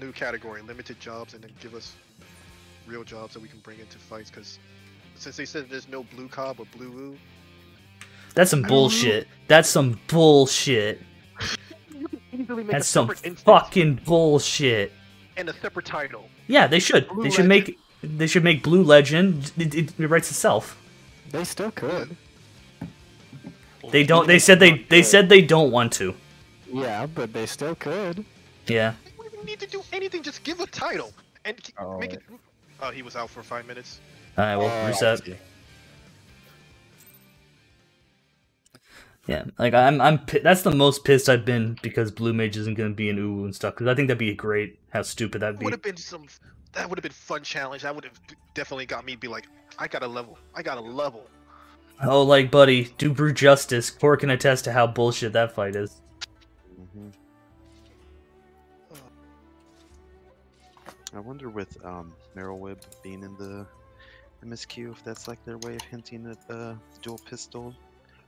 new category, limited jobs, and then give us real jobs that we can bring into fights. Because since they said there's no blue cob or blue woo, That's some bullshit. That's some bullshit. you [LAUGHS] can easily make That's some fucking bullshit. and a separate title. Yeah, they should. Blue They should make. They should make Blue Legend. It, it, it writes itself. They still could. They don't. They said they. They said they don't want to. Yeah, but they still could. Yeah. We don't need to do anything. Just give a title and k- Oh, make it. Oh, he was out for five minutes. All right. Well, I reset. Yeah. Like I'm. I'm. That's the most pissed I've been because Blue Mage isn't gonna be in Uwu and stuff. Because I think that'd be a great. How stupid that'd be. Would have been some. That would have been fun challenge. That would have definitely got me be like, I got a level. I got a level. Oh, like buddy, do brew justice. Core can attest to how bullshit that fight is. hmm I wonder with um, Merylweb being in the MSQ if that's like their way of hinting at uh, dual pistol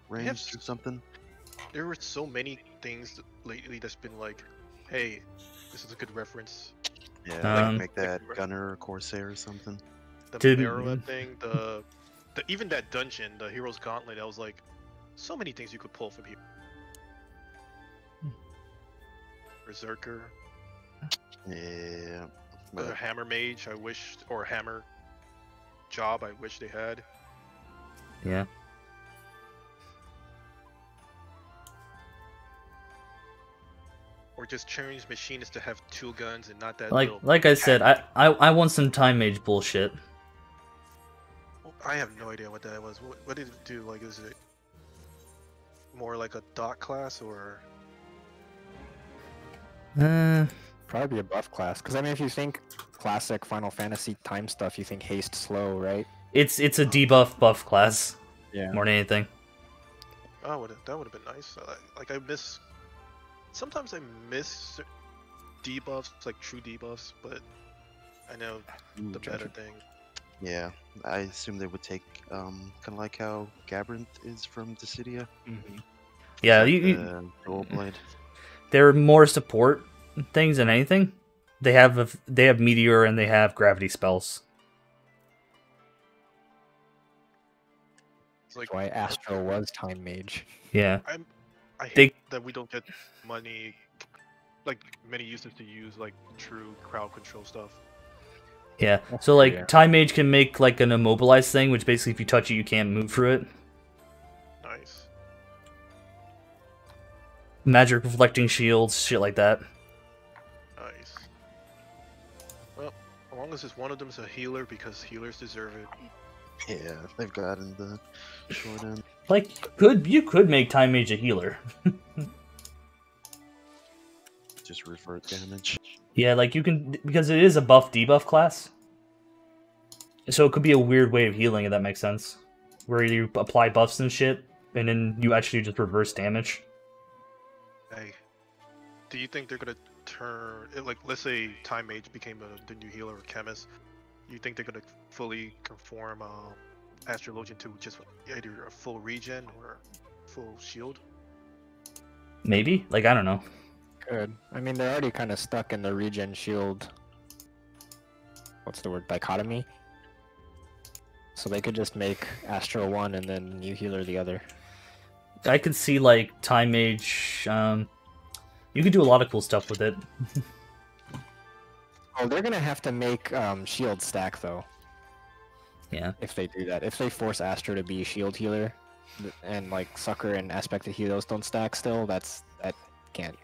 range Yes. or something. There were so many things lately that's been like, hey, this is a good reference. Yeah, Um, like make that Gunner or Corsair or something. The Did- Marilla thing, the, the even that dungeon, the Hero's Gauntlet. I was like, so many things you could pull from here. Berserker, Yeah. the But Hammer Mage. I wished, or Hammer job. I wish they had. Yeah. Or just change machinists to have two guns and not that Like little. like I said, I I, I want some time mage bullshit. I have no idea what that was. What, what did it do? Like, is it more like a dot class or? Uh, Probably be a buff class. Because I mean, if you think classic Final Fantasy time stuff, you think haste slow, right? it's it's a debuff buff class Yeah. more than anything. Oh, would that would have been nice. Like I miss. Sometimes I miss debuffs, like true debuffs, but I know the better thing. yeah, I assume they would take um, kind of like how Gabranth is from Dissidia. Yeah, like you, you, the Dual Blade. [LAUGHS] they're more support things and anything. They have a, they have meteor and they have gravity spells. It's like That's why Astro [LAUGHS] was time mage. Yeah. I hate they- that we don't get money, like many uses to use like true crowd control stuff. Yeah. So like yeah. time mage can make like an immobilized thing, which basically if you touch it you can't move through it. Nice. Magic reflecting shields, shit like that. Long as it's one of them's a healer because healers deserve it. Yeah, they've gotten the short end. [LAUGHS] Like could you could make time mage a healer. [LAUGHS] just revert damage. Yeah, like you can because it is a buff debuff class. So it could be a weird way of healing if that makes sense. Where you apply buffs and shit, and then you actually just reverse damage. Hey, do you think they're gonna turn it like let's say Time Mage became a, the new healer or chemist? You think they're gonna fully conform um, Astrologian to just either a full regen or full shield? Maybe? Like I don't know. Good. I mean, they're already kind of stuck in the regen shield. What's the word? Dichotomy. So they could just make Astro one and then New Healer the other. I could see like Time Mage. Um, you could do a lot of cool stuff with it. Oh, they're gonna have to make um, shield stack though. Yeah. If they do that, if they force Astro to be shield healer, and like Succor and Aspect of Helios don't stack still, that's that can't.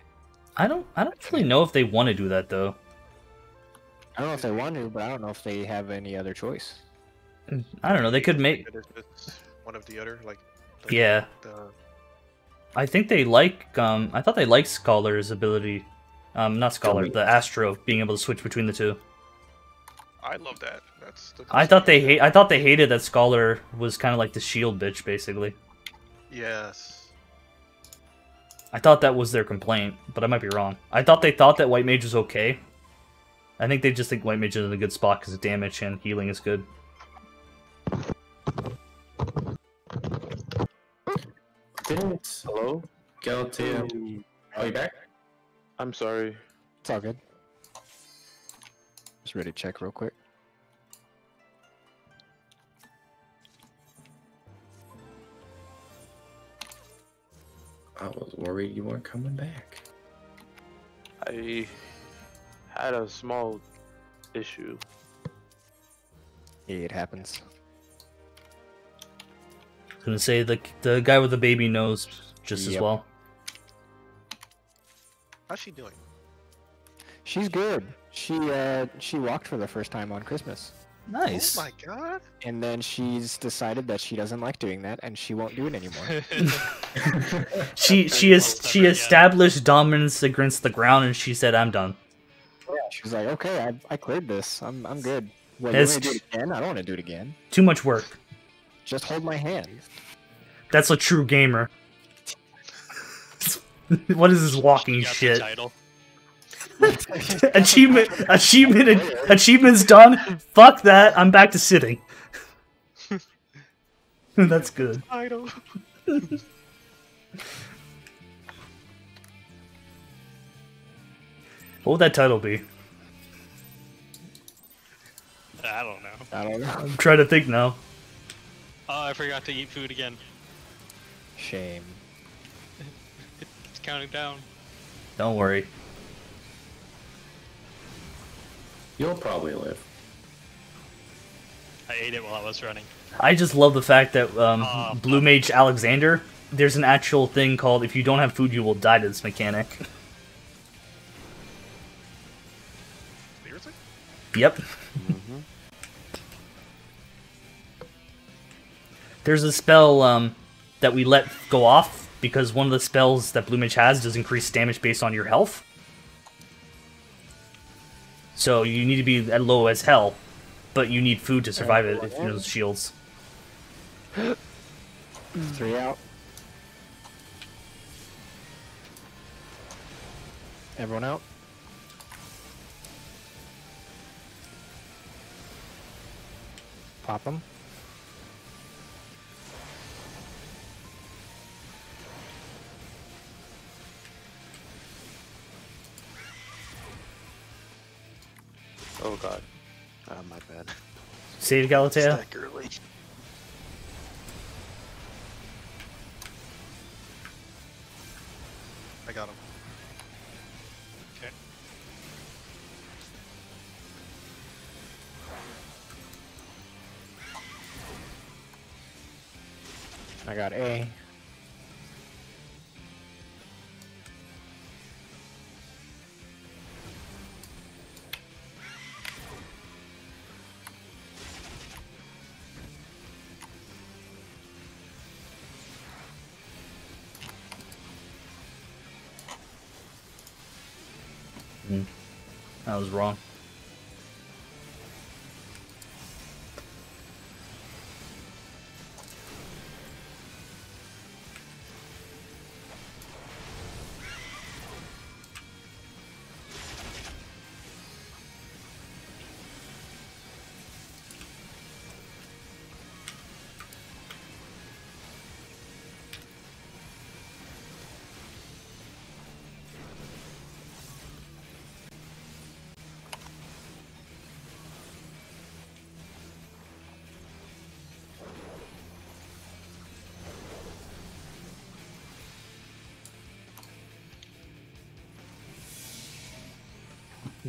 I don't. I don't really know if they want to do that though. I don't know if they want to, but I don't know if they have any other choice. I don't know. They could make. It is just one of the other, like. The, Yeah. The, I think they like. Um, I thought they liked Scholar's ability. Um, not Scholar, the Astro being able to switch between the two. I love that. That's. The I thought they hate. I thought they hated that Scholar was kind of like the shield bitch, basically. Yes. I thought that was their complaint, but I might be wrong. I thought they thought that White Mage was okay. I think they just think White Mage is in a good spot because damage and healing is good. Didn't Hello? Galatea... are you back? I'm sorry. It's all good. Just ready to check real quick. I was worried you weren't coming back. I had a small issue. Yeah, it happens. Gonna say the the guy with the baby knows just as well. How's she doing? She's good. She uh she walked for the first time on Christmas. Nice. Oh my god. And then she's decided that she doesn't like doing that and she won't do it anymore. [LAUGHS] [LAUGHS] She she is she never again. established dominance against the ground, and she said, "I'm done." she was like, Okay, I, I cleared this. I'm I'm good. What, you want to do it again? I don't want to do it again. Too much work. Just hold my hand. That's a true gamer. [LAUGHS] what is this walking You got the shit? title. [LAUGHS] achievement achievement achievement's done. Fuck that. I'm back to sitting. [LAUGHS] That's good. Title. What would that title be? I don't know. I don't know. I'm trying to think now. Oh, I forgot to eat food again. Shame. [LAUGHS] It's counting down. Don't worry. You'll probably live. I ate it while I was running. I just love the fact that um, Oh, Blue Mage Alexander. There's an actual thing called "If you don't have food, you will die" to this mechanic. Seriously? Yep. Mm-hmm. There's a spell um, that we let go off because one of the spells that Blue Mage has does increase damage based on your health. So you need to be at low as hell, but you need food to survive it if you know shields. [GASPS] Three out. Everyone out? Pop them. Oh god. Ah, my bad. Save Galatea. Stack early. I got him. Okay. I got A. I was wrong.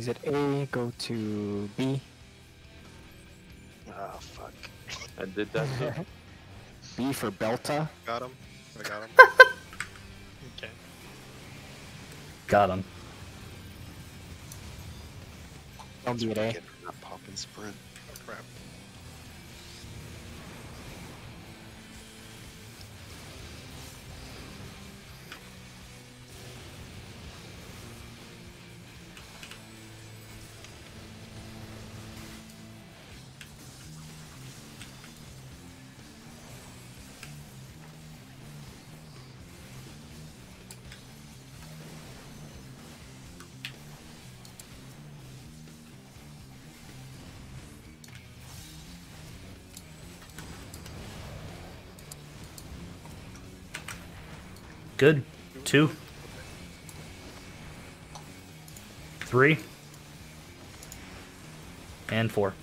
He's at A, go to B. Oh fuck. I did that too. [LAUGHS] B for Belta. Got him. I got him. [LAUGHS] Okay. Got him. Don't do it A. Get pop and sprint. Oh, crap. Two. Three. And four.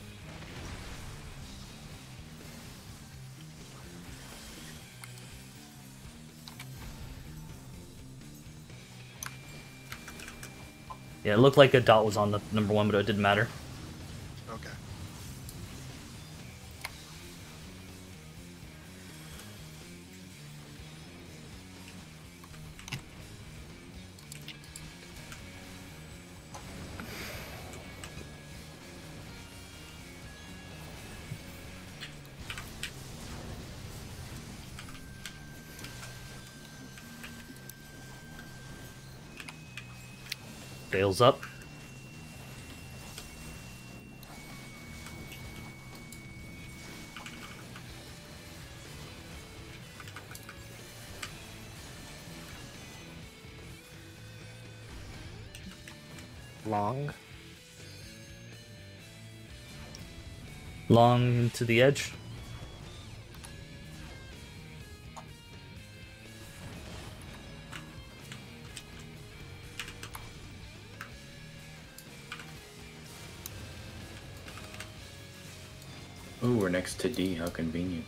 Yeah, it looked like a dot was on the number one, but it didn't matter. Bales up. Long. Long to the edge. How convenient.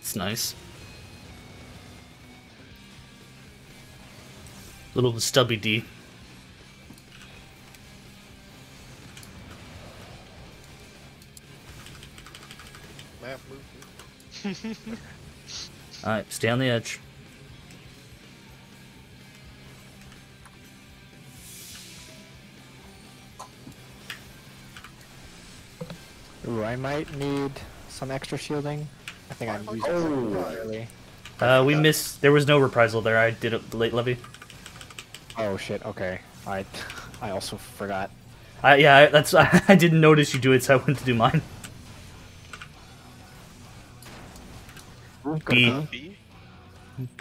It's nice. Little stubby D. Map move. Alright, stay on the edge. I might need some extra shielding. I think I'm using Oh. it early. Uh, we missed. There was no reprisal there. I did a late levy. Oh shit. Okay. I I also forgot. I yeah, I- that's. [LAUGHS] I didn't notice you do it, so I went to do mine. B. B?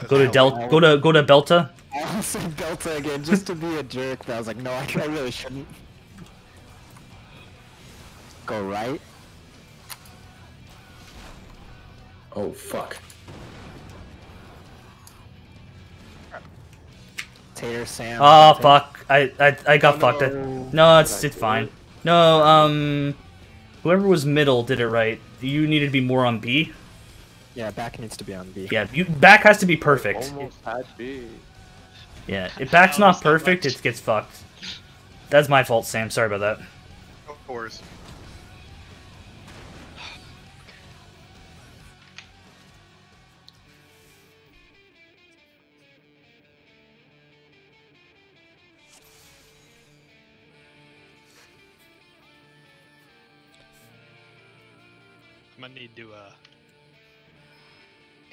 Go to Delta. Go to go to Belta. I also Delta again just to be a jerk, but I was like, no, I, I really shouldn't. Go right. Fuck. Tater Sam. Oh Tater- fuck! I I, I got Oh, fucked. I- no. No, it's it's fine. No, um, whoever was middle did it right. You needed to be more on B. Yeah, back needs to be on B. Yeah, you back has to be perfect. Almost had B. Yeah, if back's not perfect, it gets fucked. That's my fault, Sam. Sorry about that. Of course. Need to uh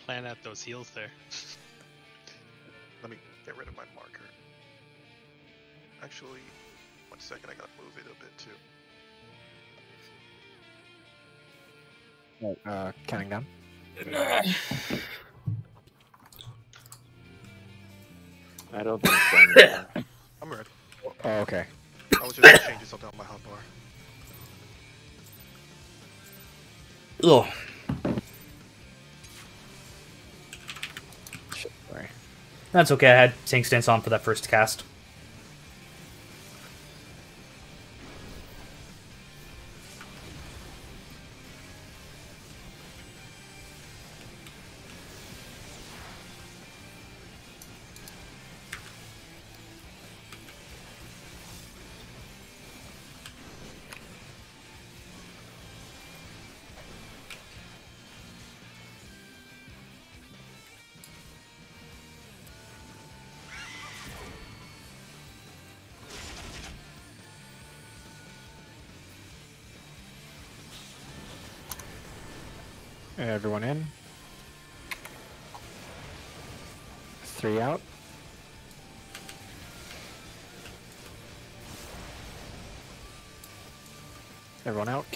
plan out those heals there. Let me get rid of my marker. Actually, one second, I gotta move it a bit too. Uh, counting down. I don't think so. [LAUGHS] I'm ready. Oh, okay. I was just changing something on my hotbar. Ugh. That's okay. I had tank stance on for that first cast.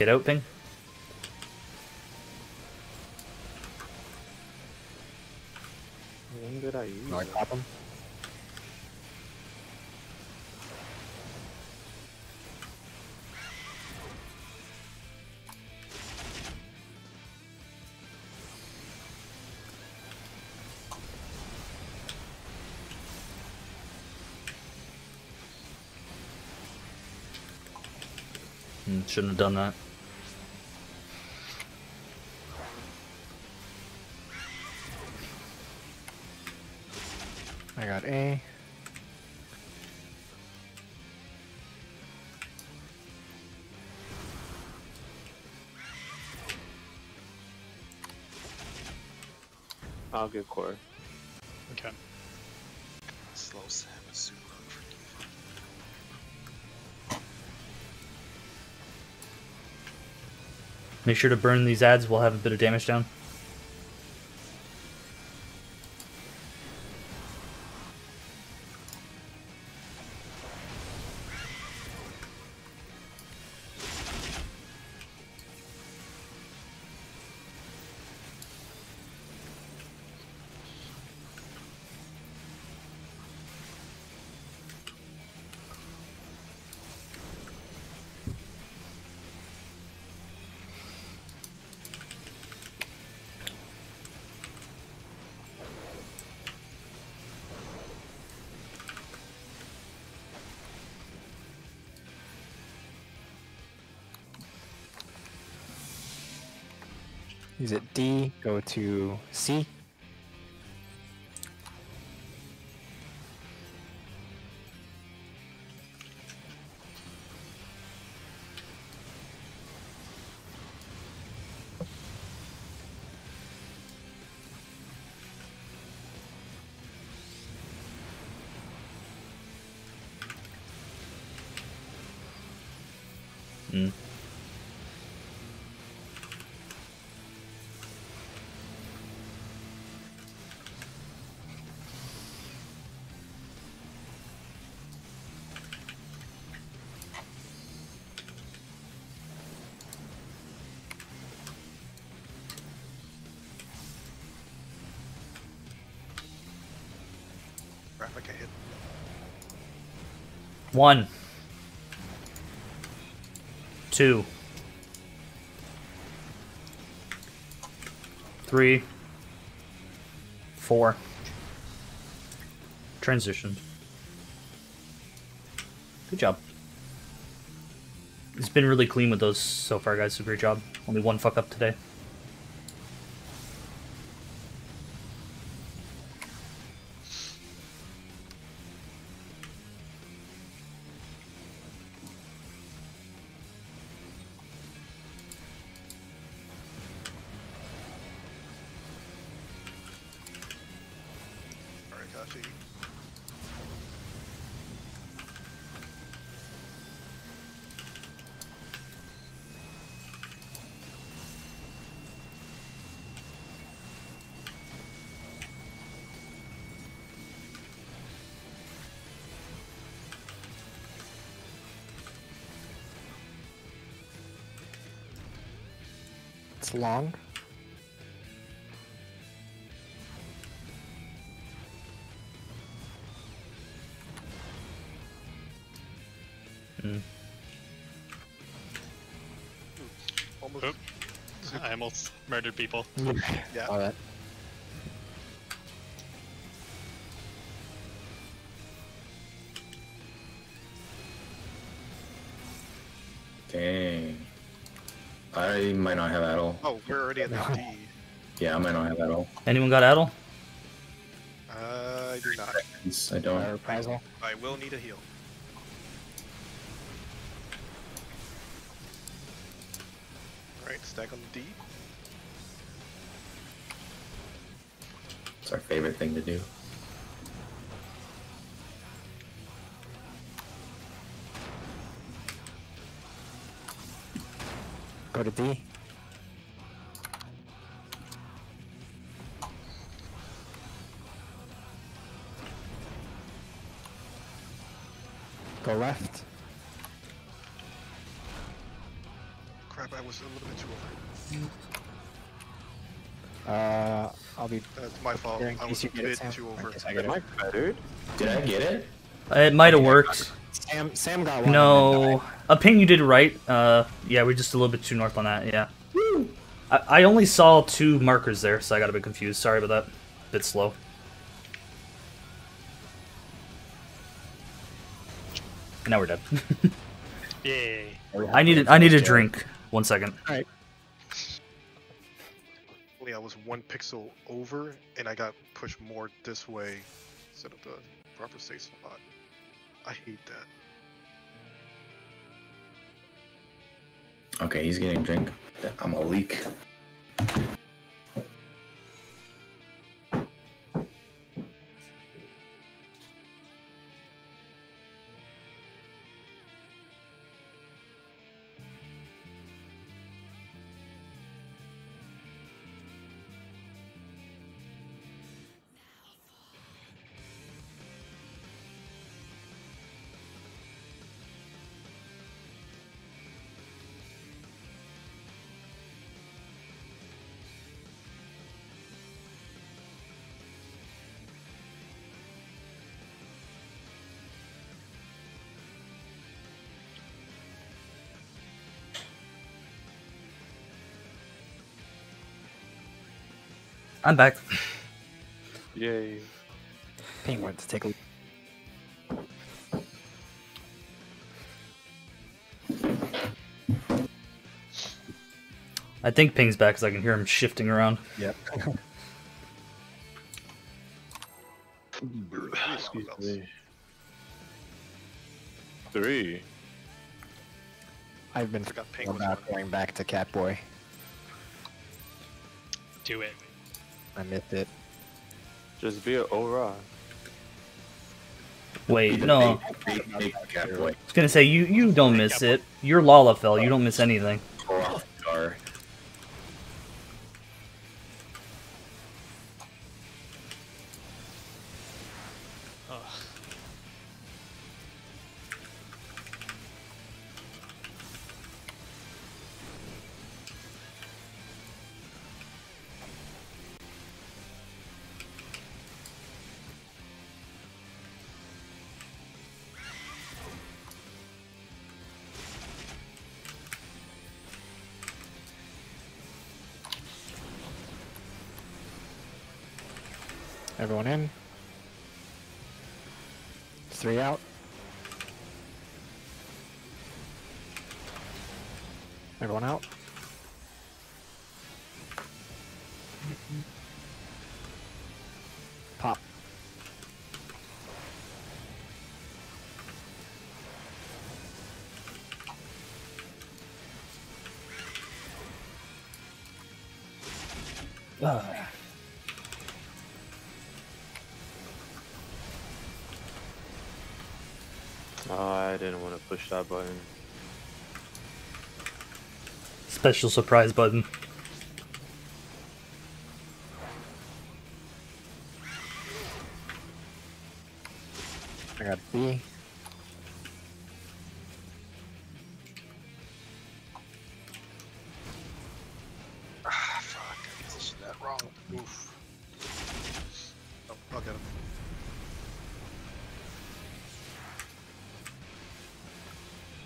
Get out, ping. when did I use No, I it? pop them. Hmm, shouldn't have done that. I got A. I'll get core. Okay. Slow Sam is super unforgiving. Make sure to burn these ads. We'll have a bit of damage down. D. Go to hmm. C. Hmm. Graphic hit. One. Two. Three. Four. Transitioned. Good job. It's been really clean with those so far, guys. So great job. Only one fuck up today. It's long. Almost. Oop. I almost murdered people. [LAUGHS] Yeah. Saw that. Dang. I might not have Addle. Oh, we're already at the D. Yeah, I might not have Addle. Anyone got Addle? I do not. I don't. Uh, reprisal. I will need a heal. Alright, stack on the D. It's our favorite thing to do. Go to D. left. Crap, I was a little bit too over. Uh, I'll be. That's my fault. Here, I was a bit Sam. too over. guess I get Am it. I better? Did I get it? It might have worked. Sam, Sam got one. No, a ping you did right. Uh, yeah, we're just a little bit too north on that. Yeah. I, I only saw two markers there, so I got a bit confused. Sorry about that. Bit slow. Now we're dead. [LAUGHS] Yay. I needed I need a drink. One second. Alright. Only I was one pixel over, and I got pushed more this way instead of the proper safe spot. I hate that. Okay, he's getting a drink. I'm a leak. I'm back. Yay. Ping went to take a. I think ping's back because I can hear him shifting around. Yep. Excuse me. Three. I've been Forgot ping going was back, one. going back to Catboy. Do it. I missed it. Just be an Au Ra. Wait, no. Big, big cat boy. I was gonna say you you don't miss it. You're Lalafell. You don't miss anything. Three out. Push that button. Special surprise button. I got B. Ah, fuck! What's that Wrong. Oof. Oh, I'll get him.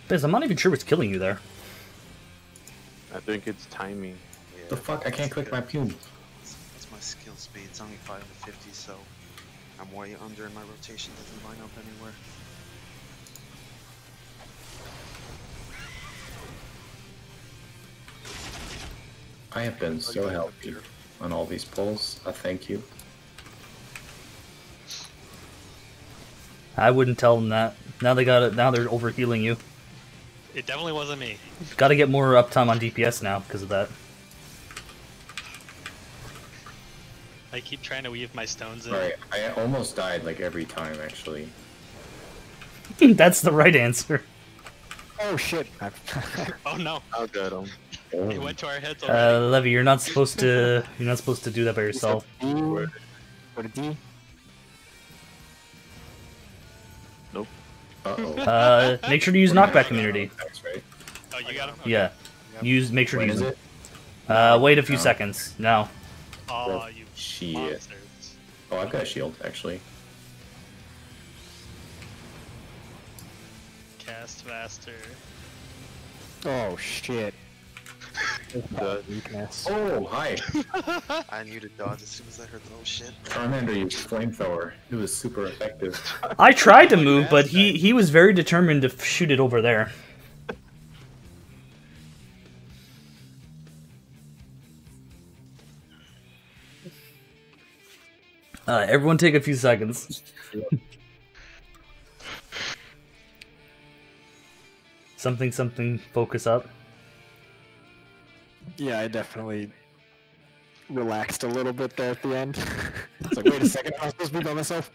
Biz, I'm not even sure what's killing you there. I think it's timing. The fuck? I can't click my pube. It's my skill speed. It's only 550, so I'm way under and my rotation doesn't line up anywhere. I have been so healthy on all these pulls. I uh, thank you. I wouldn't tell them that. Now they got it. Now they're overhealing you. It definitely wasn't me. Got to get more uptime on DPS now because of that. I keep trying to weave my stones in. Alright, I almost died like every time actually. [LAUGHS] That's the right answer. Oh shit! [LAUGHS] Oh no, I'll get him. it went to our heads already. Uh, Levy, you're not supposed to. You're not supposed to do that by yourself. D. Go to D. Uh oh. Uh, make sure to use knockback immunity. That's right. oh, you got him? Okay. Yeah, Yep. use. Make sure to use is it. it? Uh, wait a few No. seconds. Now. Oh, you Shit. monsters. Oh, I've got a shield actually. Cast faster. Oh shit! Good. Weakness. Oh, hi. [LAUGHS] I knew to dodge as soon as I heard the oh shit. Charmander used flamethrower. It was super effective. [LAUGHS] I tried to move, but he he was very determined to shoot it over there. [LAUGHS] Uh, everyone, take a few seconds. something, something. Focus up. Yeah, I definitely relaxed a little bit there at the end. [LAUGHS] it's like, wait a second, am I supposed to be by myself?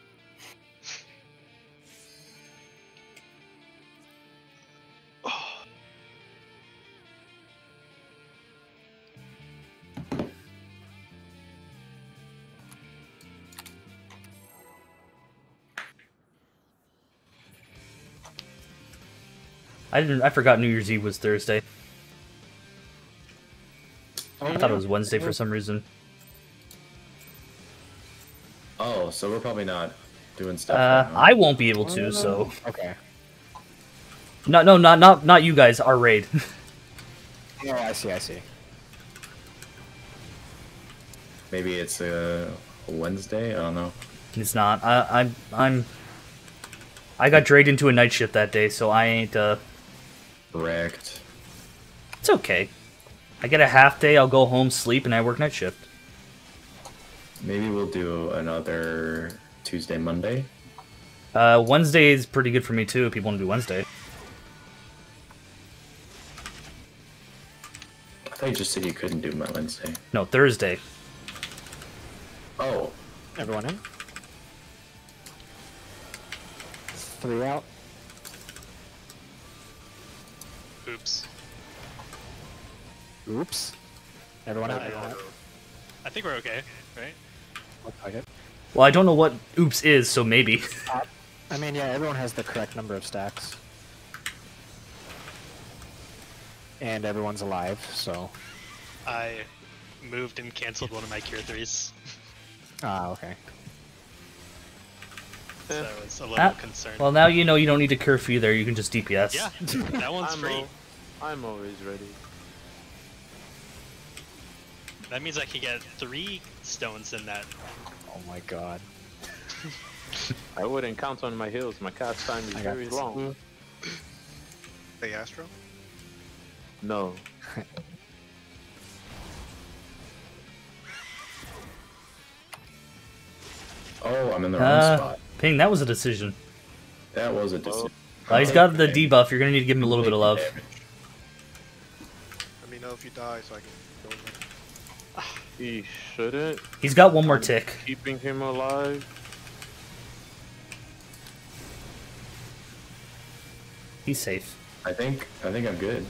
I didn't. I forgot New Year's Eve was Thursday. I thought it was Wednesday for some reason. Oh, so we're probably not doing stuff. Uh, right. I won't be able to. So Okay. no, no, not not not you guys. Our raid. [LAUGHS] Oh, I see, I see. Maybe it's a Wednesday. I don't know. it's not. I, I'm I'm. I got dragged into a night shift that day, so I ain't. uh Correct. It's okay. I get a half day. I'll go home, sleep, and I work night shift. Maybe we'll do another Tuesday, Monday. Uh, Wednesday is pretty good for me too. If people want to do Wednesday. I thought you just said you couldn't do my Wednesday. No, Thursday. Oh, Everyone in? Three out. Oops. Oops. Everyone out. Everyone out. I think we're okay, right? Looks like. Well, I don't know what oops is, so maybe. I mean, yeah, everyone has the correct number of stacks. And everyone's alive, so. I moved and canceled one of my cure threes, Ah, okay. so I was a little Ah, concerned. Well, now you know you don't need to curfew there. You can just DPS. yeah, that one's I'm, free. I'm always ready. That means I could get three stones in that. Oh my god. [LAUGHS] I wouldn't count on my heals. My cast time is I very long. Hey, Astro? No. [LAUGHS] oh, I'm in the wrong Uh, spot. Ping, that was a decision. That was a decision. Uh, he's got the debuff. You're gonna need to give him a little bit of love. Damage. Let me know if you die so I can go in there. He shouldn't. He's got one more I'm tick. Keeping him alive. He's safe. I think I think I'm good.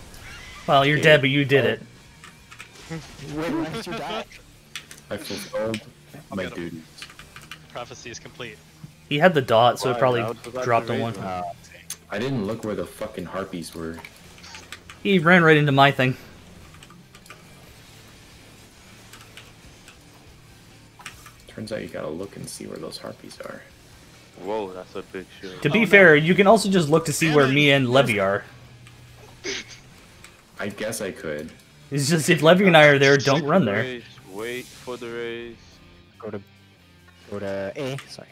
Well, you're dead, but you did it. [LAUGHS] Wait, why did you die? I fulfilled my get duties. Prophecy is complete. He had the dot, so it probably dropped a one. Uh, I didn't look where the fucking harpies were. He ran right into my thing. Turns out you gotta look and see where those harpies are. Whoa, that's a big shield. To Oh, be no. fair, you can also just look to see where me and Levy are. I guess I could. It's just if Levy and I are there, don't run there. Raise, Wait for the race. Go to go to A. Sorry.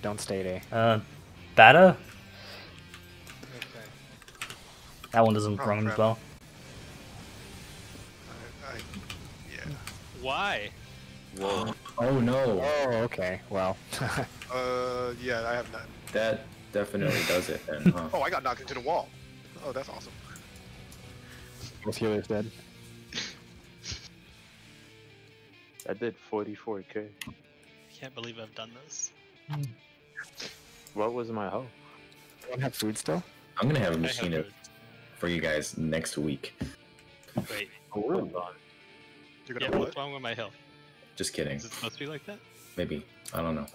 Don't stay at A. Uh, Bata? Okay. That one doesn't Oh, run as well. Why? Whoa. Oh no, Oh, okay. Well, [LAUGHS] Uh, yeah, I have none. that definitely does it then, huh? Oh, I got knocked into the wall. Oh, that's awesome. both healers dead. I did 44k. I can't believe I've done this. What was my health? Don't have food still. I'm gonna have a I machine have for you guys next week. Wait, Oh, we're done. You're yeah, gonna what's wrong with my health? Just kidding. Is it supposed to be like that? Maybe. I don't know.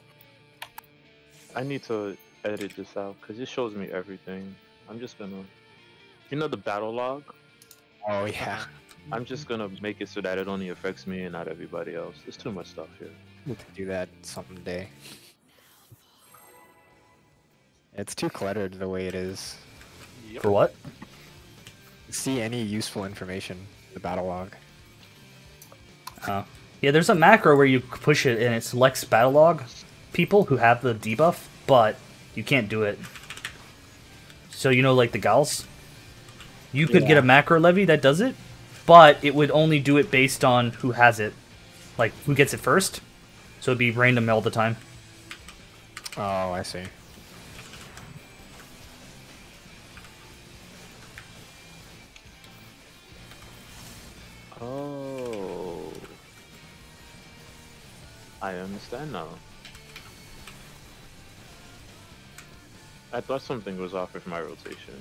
I need to edit this out because it shows me everything. I'm just gonna, you know, the battle log. Oh yeah. I'm just gonna make it so that it only affects me and not everybody else. There's too much stuff here. We can do that someday. It's too cluttered the way it is. Yep. For what? See any useful information? The battle log. Oh. Yeah, there's a macro where you push it and it selects battle log people who have the debuff, but you can't do it. So you know, like the gals, you could get a macro levy that does it, but it would only do it based on who has it, like who gets it first. So it'd be random all the time. Oh, I see. Understand now. I thought something was off with my rotation.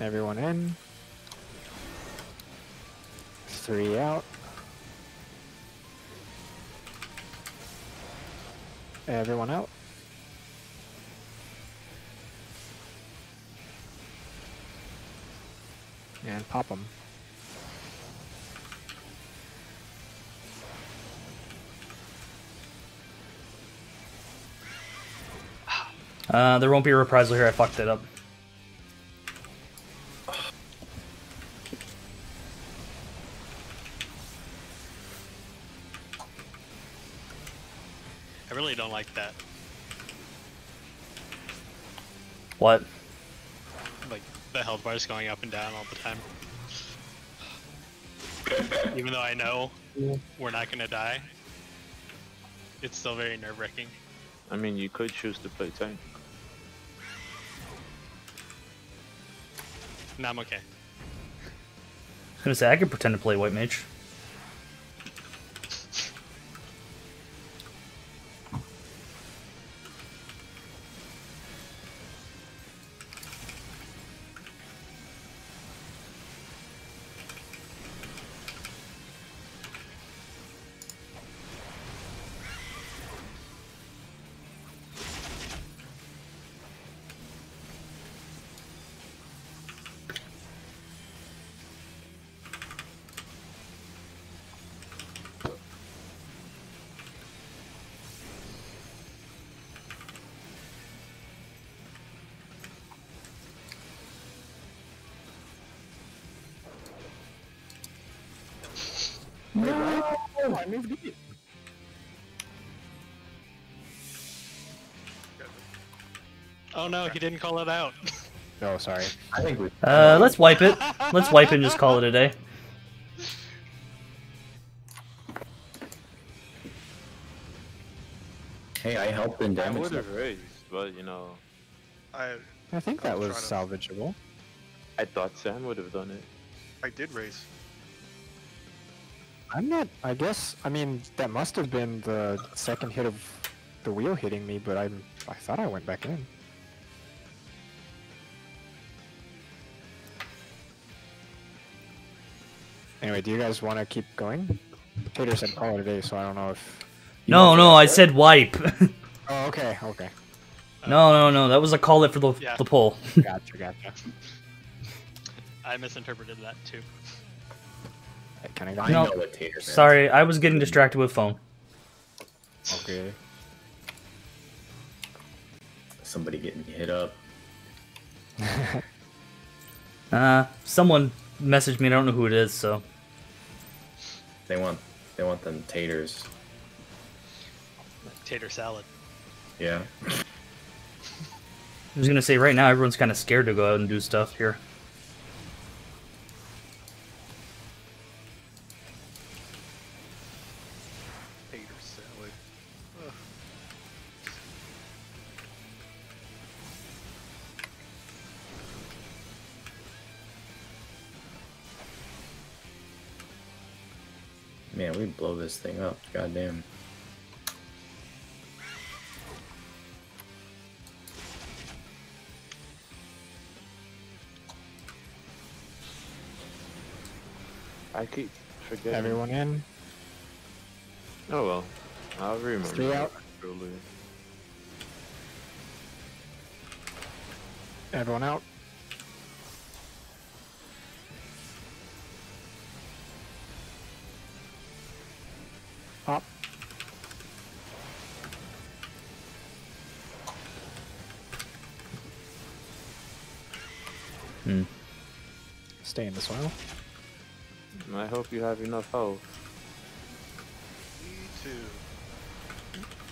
Everyone in. Three out. Everyone out. And pop them. Uh, there won't be a reprisal here. I fucked it up. I really don't like that. What? Like the health bar is going up and down all the time. Even though I know we're not gonna die, it's still very nerve wracking. I mean, you could choose to play tank. No, I'm okay. I was gonna say I could pretend to play white mage. I moved it. Oh no, he didn't call it out. [LAUGHS] Oh, sorry. I think we. Uh, let's wipe it. Let's wipe and just call it a day. Hey, I helped in damage. I damage. would have raised, but you know, I I think I that was was salvageable. I thought Sam would have done it. I did raise. I'm not. I guess. I mean, that must have been the second hit of the wheel hitting me, but I'm. I thought I went back in. Anyway, do you guys want to keep going? Tater said call it a day, so I don't know if. No, no, I said wipe. [LAUGHS] Oh, okay, okay. No, no, no. That was a call it for the Yeah. the poll. Gotcha, gotcha. [LAUGHS] I misinterpreted that too. Hey, Can I I go? No. know what tater. meant. Sorry, I was getting distracted with phone. Okay. Somebody getting hit up. [LAUGHS] Uh, someone messaged me. I don't know who it is. So They want they want them taters. Tater salad. Yeah. [LAUGHS] I was gonna say right now everyone's kind of scared to go out and do stuff here. This thing up. Goddamn. I keep forgetting. Everyone in. Oh well. I'll remember. Three out. Truly. Everyone out. Stay in the soil. And I hope you have enough health. Me too.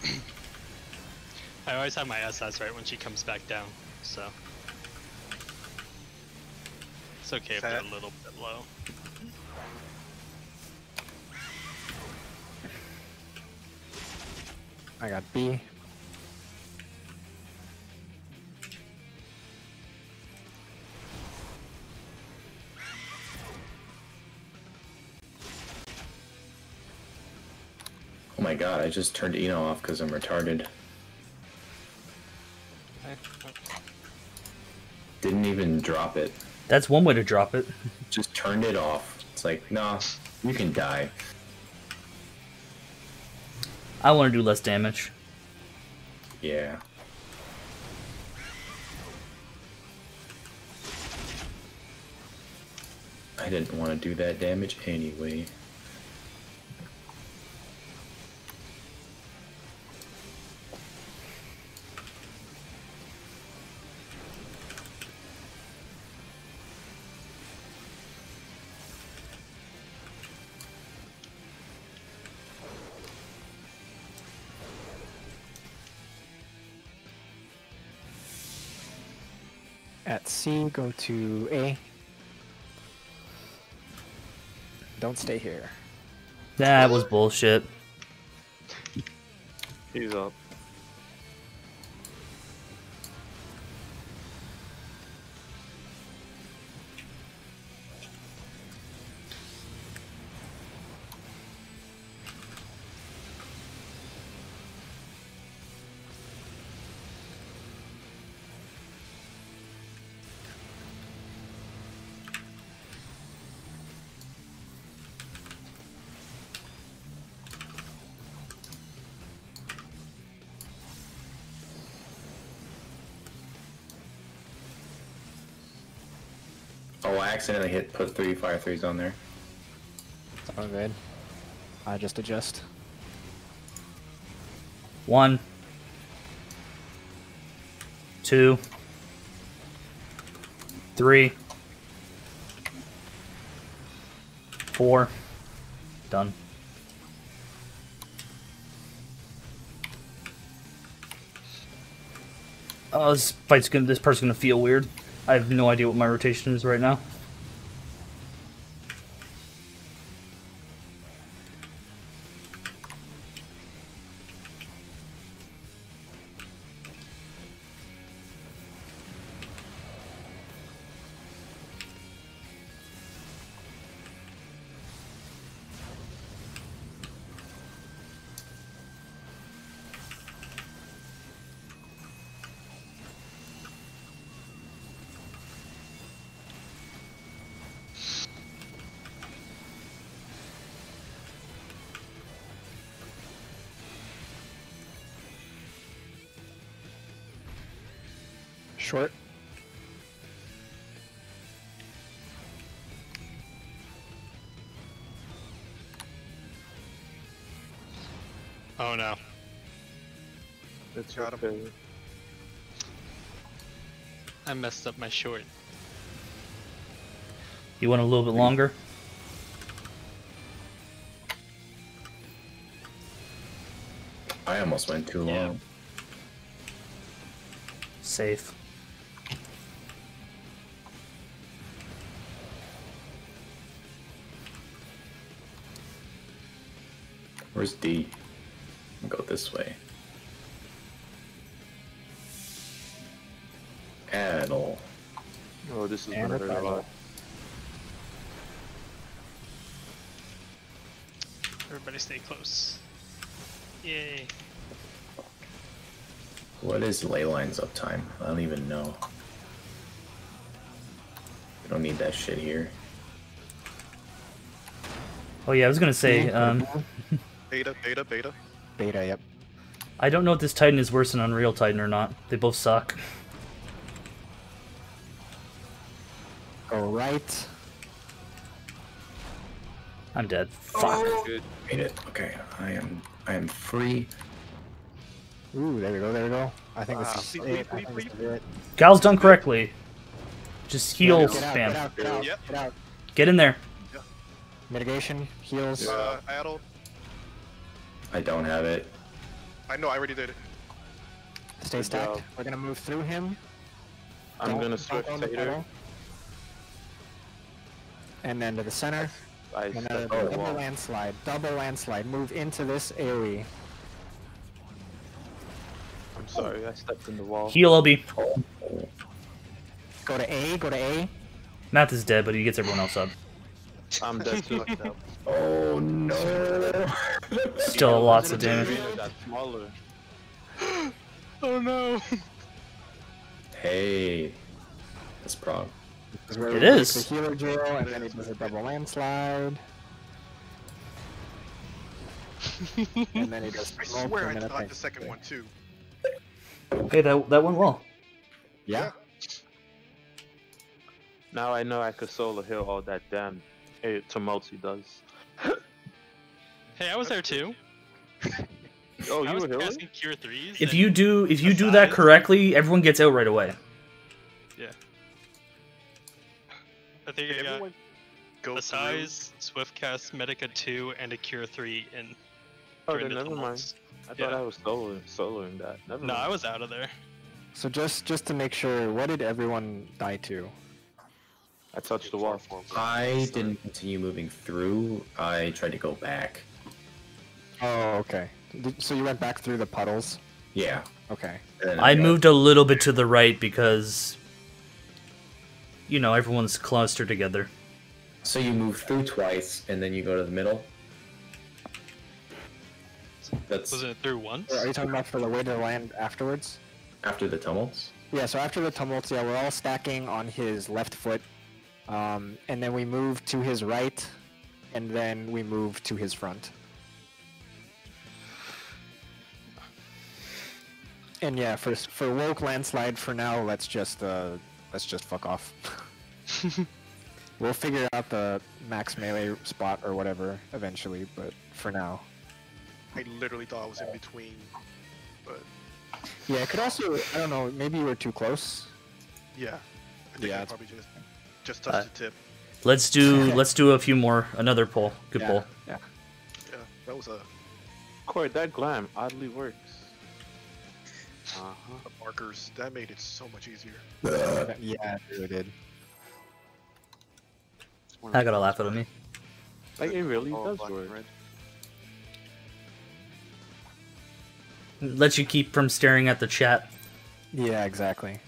[CLEARS THROAT] I always have my SS right when she comes back down, so it's okay if they're a little bit low. I got B. my god, I just turned Eno off because I'm retarded. Didn't even drop it. That's one way to drop it. Just turned it off. It's like, nah, you can die. I want to do less damage. Yeah. I didn't want to do that damage anyway. C, go to A. Don't stay here. That was bullshit. He's up. Accidentally hit put three fire threes on there. It's all good. I just adjust. One, two, three, four. Done. Oh, this fight's gonna. This part's gonna feel weird. I have no idea what my rotation is right now. Got 'em. okay. I messed up my short. You want a little bit longer? I almost went too Yeah. long. Safe. Where's D? I'll go this way. This is And gonna a hurt a battle. lot. Everybody stay close. Yay. What is Leyline's uptime? I don't even know. We don't need that shit here. Oh yeah, I was gonna say, um, [LAUGHS] Beta, beta, beta. Beta, yep. I don't know if this Titan is worse than Unreal Titan or not. They both suck. Right. I'm dead. Fuck. Good. Made it. Okay, I am. I am free. Ooh, there we go, there we go. I think Wow. this is Bleep, it. I think this bleep, is it. Gal's done correctly. Just heal Get out, spam. get out, get out, Yep. get out. Get in there. Mitigation, heals. Uh, Addle. I don't have it. I know, I already did it. Stay Good stacked. job. We're gonna move through him. I'm Don't- gonna switch go Tater. Puddle. And then to the center. I And then stepped a the double wall. landslide. Double landslide. Move into this AoE. I'm sorry, I stepped in the wall. Heal LB. Go to A, go to A. Mathis dead, but he gets everyone else up. I'm dead too. [LAUGHS] Oh no! Still lots of damage. Arena smaller. [GASPS] Oh no. hey, that's prog. This is where It we break is. The healer drill, and then he does a double landslide. [LAUGHS] and then he does I smoke, swear I and thought the second one too. Hey, that that went well. Yeah. Now I know I could solo heal all that damn eh, hey, tumulty does. [LAUGHS] Hey, I was there too. [LAUGHS] Oh, I you was were healing? casting cure threes. If you do if you do that correctly, everyone gets out right away. Yeah. I think I got Everyone go a through. size, swift cast, medica two, and a cure three in. Oh, during then the never mind. tumults. I thought Yeah. I was soloing, soloing that. Never No, mind. I was out of there. So just just to make sure, what did everyone die to? I touched the wall. I didn't continue moving through. I tried to go back. Oh, okay. So you went back through the puddles. Yeah. Okay. I moved a little bit to the right because you know, everyone's clustered together. So you move through twice, and then you go to the middle. That's Was it through once? Are you talking about for the way to land afterwards? after the tumults. Yeah, so after the tumults, yeah, we're all stacking on his left foot. Um, and then we move to his right, and then we move to his front. And yeah, for for woke landslide for now, let's just uh let's just fuck off. [LAUGHS] we'll figure out the max melee spot or whatever eventually, but for now. I literally thought I was in between, but Yeah, it could also I don't know, maybe you were too close. yeah. I think Yeah, I probably just just touched Uh, the tip. Let's do [LAUGHS] let's do a few more. Another pull. Good yeah, pull. Yeah. Yeah, that was a, Corey, that glam oddly works. Uh-huh. The markers. That made it so much easier. [LAUGHS] Yeah, it really did. I gotta laugh at me. Like, it really Oh, does work. red. Lets you keep from staring at the chat. Yeah, exactly.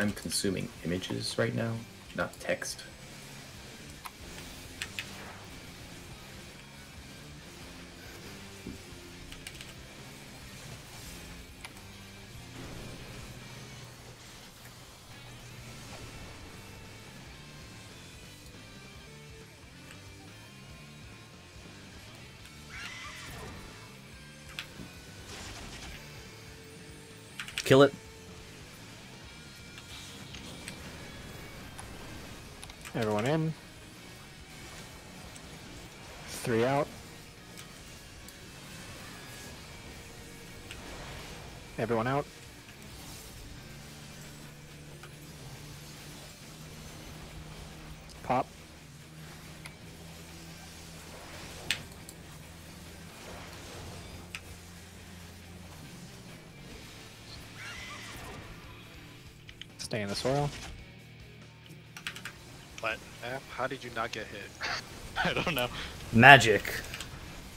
I'm consuming images right now, not text. Kill it. Stay in. What? App, how did you not get hit? [LAUGHS] I don't know. Magic.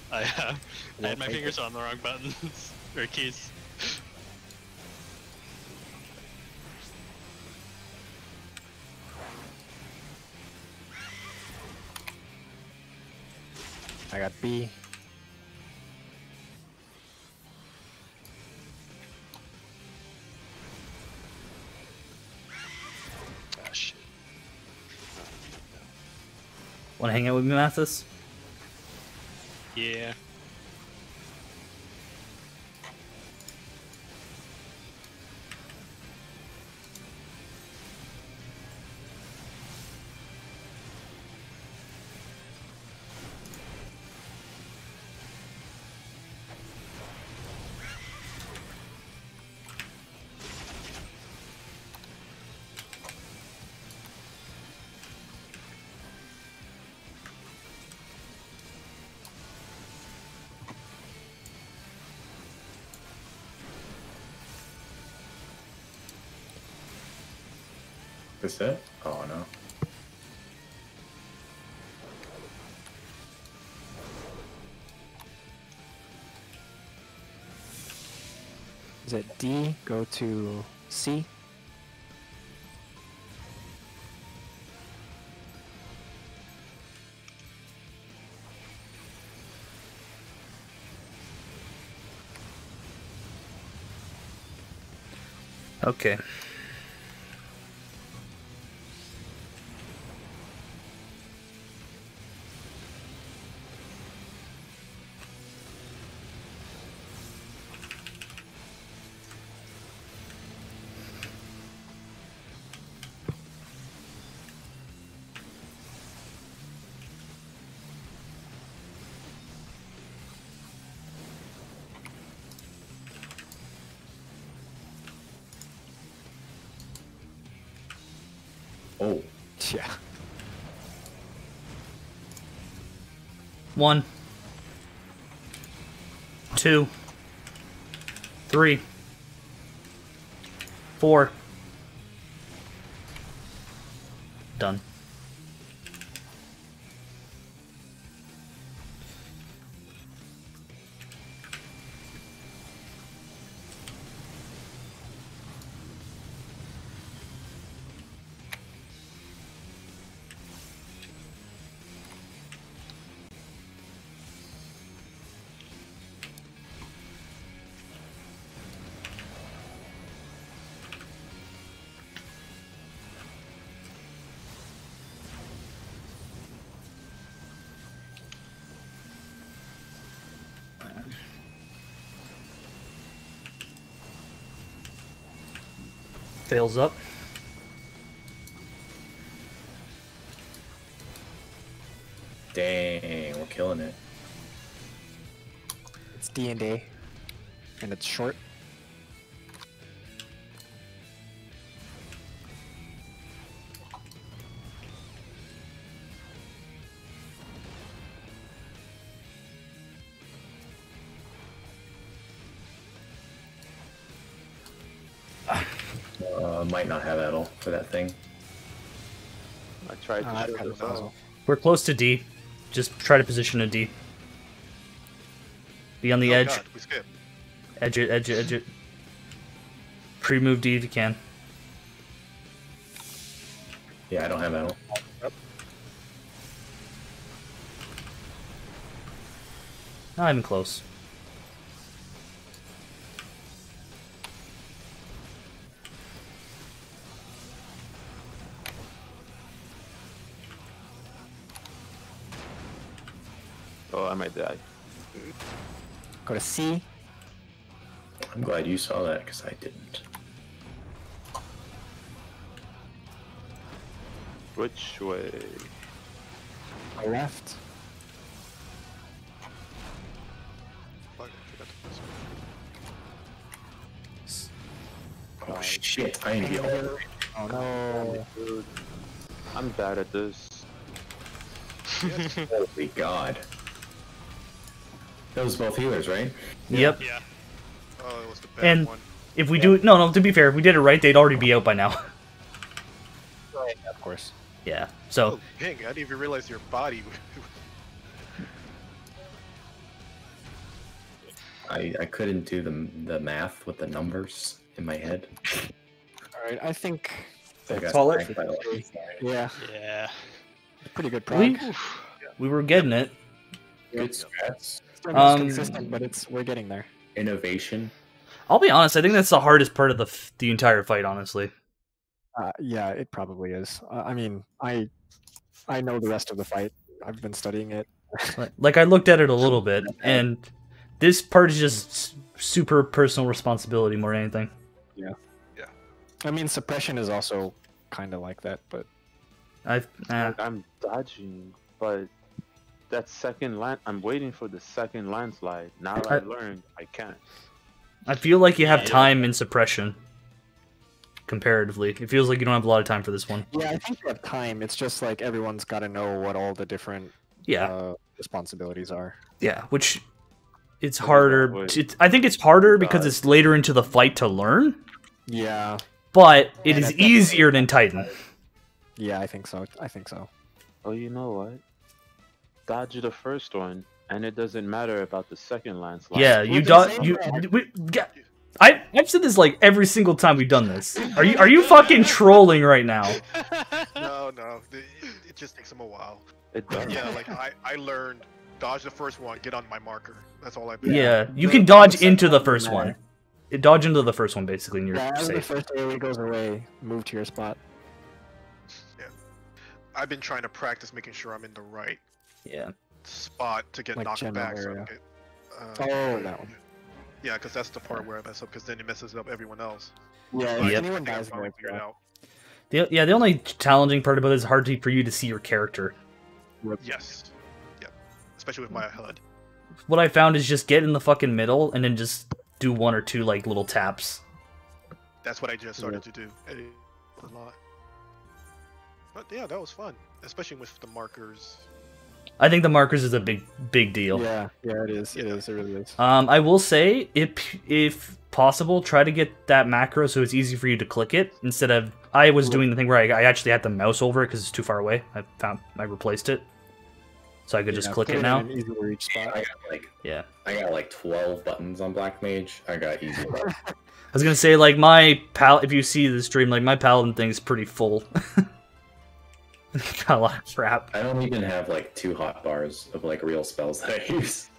I, uh, I had my take fingers on the wrong buttons [LAUGHS] or keys. I got B. Want to hang out with me, Mathis? Yeah. This it? Oh no. Is it D? Go to C. Okay. Oh. Yeah. One, two, three, four. Done. Fails up. Dang, we're killing it. It's D and A, and it's short. I tried to Uh, I've show got this it as well. We're close to D. Just try to position a D. Be on the oh, edge. God, we skipped. Edge it, edge it, edge it. Pre move D if you can. Yeah, I don't have Edel. Not even close. Die. Go to C. I'm glad you saw that because I didn't. Which way? I left. Fuck, I forgot to press Oh shit! I need to be over. Oh no. Dude, I'm bad at this. Holy god! That was both healers, right? Yep. Yeah. Oh, it was the bad And- one. If we do no, no. To be fair, if we did it right, they'd already be out by now. [LAUGHS] Of course. yeah. So Oh, dang, I didn't even realize your body. [LAUGHS] I I couldn't do the the math with the numbers in my head. All right, I think So I got it. spanked by the- yeah, Yeah. pretty good we we were getting it. Good strats, Still not Um, consistent, but it's we're getting there. innovation. I'll be honest. I think that's the hardest part of the the entire fight. Honestly. Uh, yeah, it probably is. Uh, I mean, I I know the rest of the fight. I've been studying it. [LAUGHS] Like, like I looked at it a little bit, and this part is just super personal responsibility more than anything. Yeah. Yeah. I mean, suppression is also kind of like that, but I've uh, I'm dodging, but that second land, I'm waiting for the second landslide. Now I, I- learned I can't. I feel like you have Yeah. time in suppression. Comparatively, it feels like you don't have a lot of time for this one. yeah, I think you have time. It's just like everyone's got to know what all the different Yeah, uh, responsibilities are. yeah. Which it's harder. that way. To, I think it's harder because God. it's later into the fight to learn, Yeah, but it And is easier than Titan. yeah, I think so. I think so. Oh, you know what? Dodge the first one, and it doesn't matter about the second landslide. Yeah, you the don't. You. We, yeah, I I've said this like every single time we've done this. Are you are you fucking trolling right now? [LAUGHS] no, no, it, it just takes them a while. It does. Yeah, like I, I learned dodge the first one, get on my marker. That's all I've Been yeah, you can dodge second into the first one. It dodge into the first one basically, and you're Yeah, as the safe. first AoE goes away, move to your spot. Yeah, I've been trying to practice making sure I'm in the right Yeah. spot to get Like knocked general back. So I area. Oh, uh, that one. Yeah, because that's the part where I mess up. Because then it messes up everyone else. Yeah, But I if Yep. anyone dies, finally like figured out. The, yeah, the only challenging part about it is hard to, for you to see your character. Yes. Yeah. Especially with my HUD. What I found is just get in the fucking middle and then just do one or two like little taps. That's what I just started to do. It- A lot. But yeah, that was fun. Especially with the markers. I think the markers is a big big deal. Yeah, yeah, it is. It is. It really is. Um, I will say, if if possible, try to get that macro so it's easy for you to click it instead of I was doing the thing where I, I actually had to mouse over it because it's too far away. I found I replaced it, so I could just click it now. easy to reach spot. I got like Yeah, I got like twelve buttons on Black Mage. I got easy. buttons. [LAUGHS] I was gonna say like my pal. If you see the stream, like my paladin thing is pretty full. [LAUGHS] [LAUGHS] Got a lot of crap. I don't even have like two hot bars of like real spells that I [LAUGHS] use.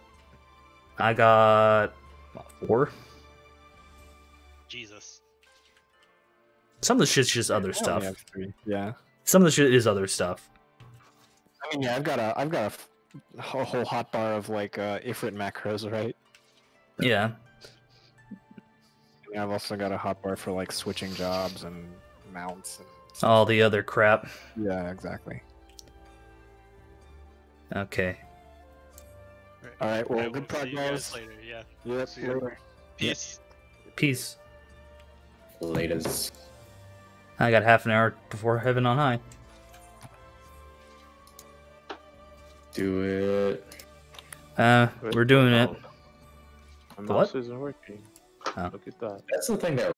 I got what, four. Jesus. Some of the shit's just other I stuff. have three. Yeah. Some of the shit is other stuff. I mean, yeah, I've got a, I've got a f- a whole hotbar of like uh, Ifrit macros, right? Yeah. And I've also got a hot bar for like switching jobs and mounts. And All the other crap. Yeah, exactly. Okay. All right. Well, Alright, good we'll see you guys progress. later. Yeah. Yep. See. Later. Peace. Peace. Latest. I got half an hour before heaven on high. Do it. Uh, we're doing it. oh, My The what? mouse isn't working. Oh. Look at that. That's the thing that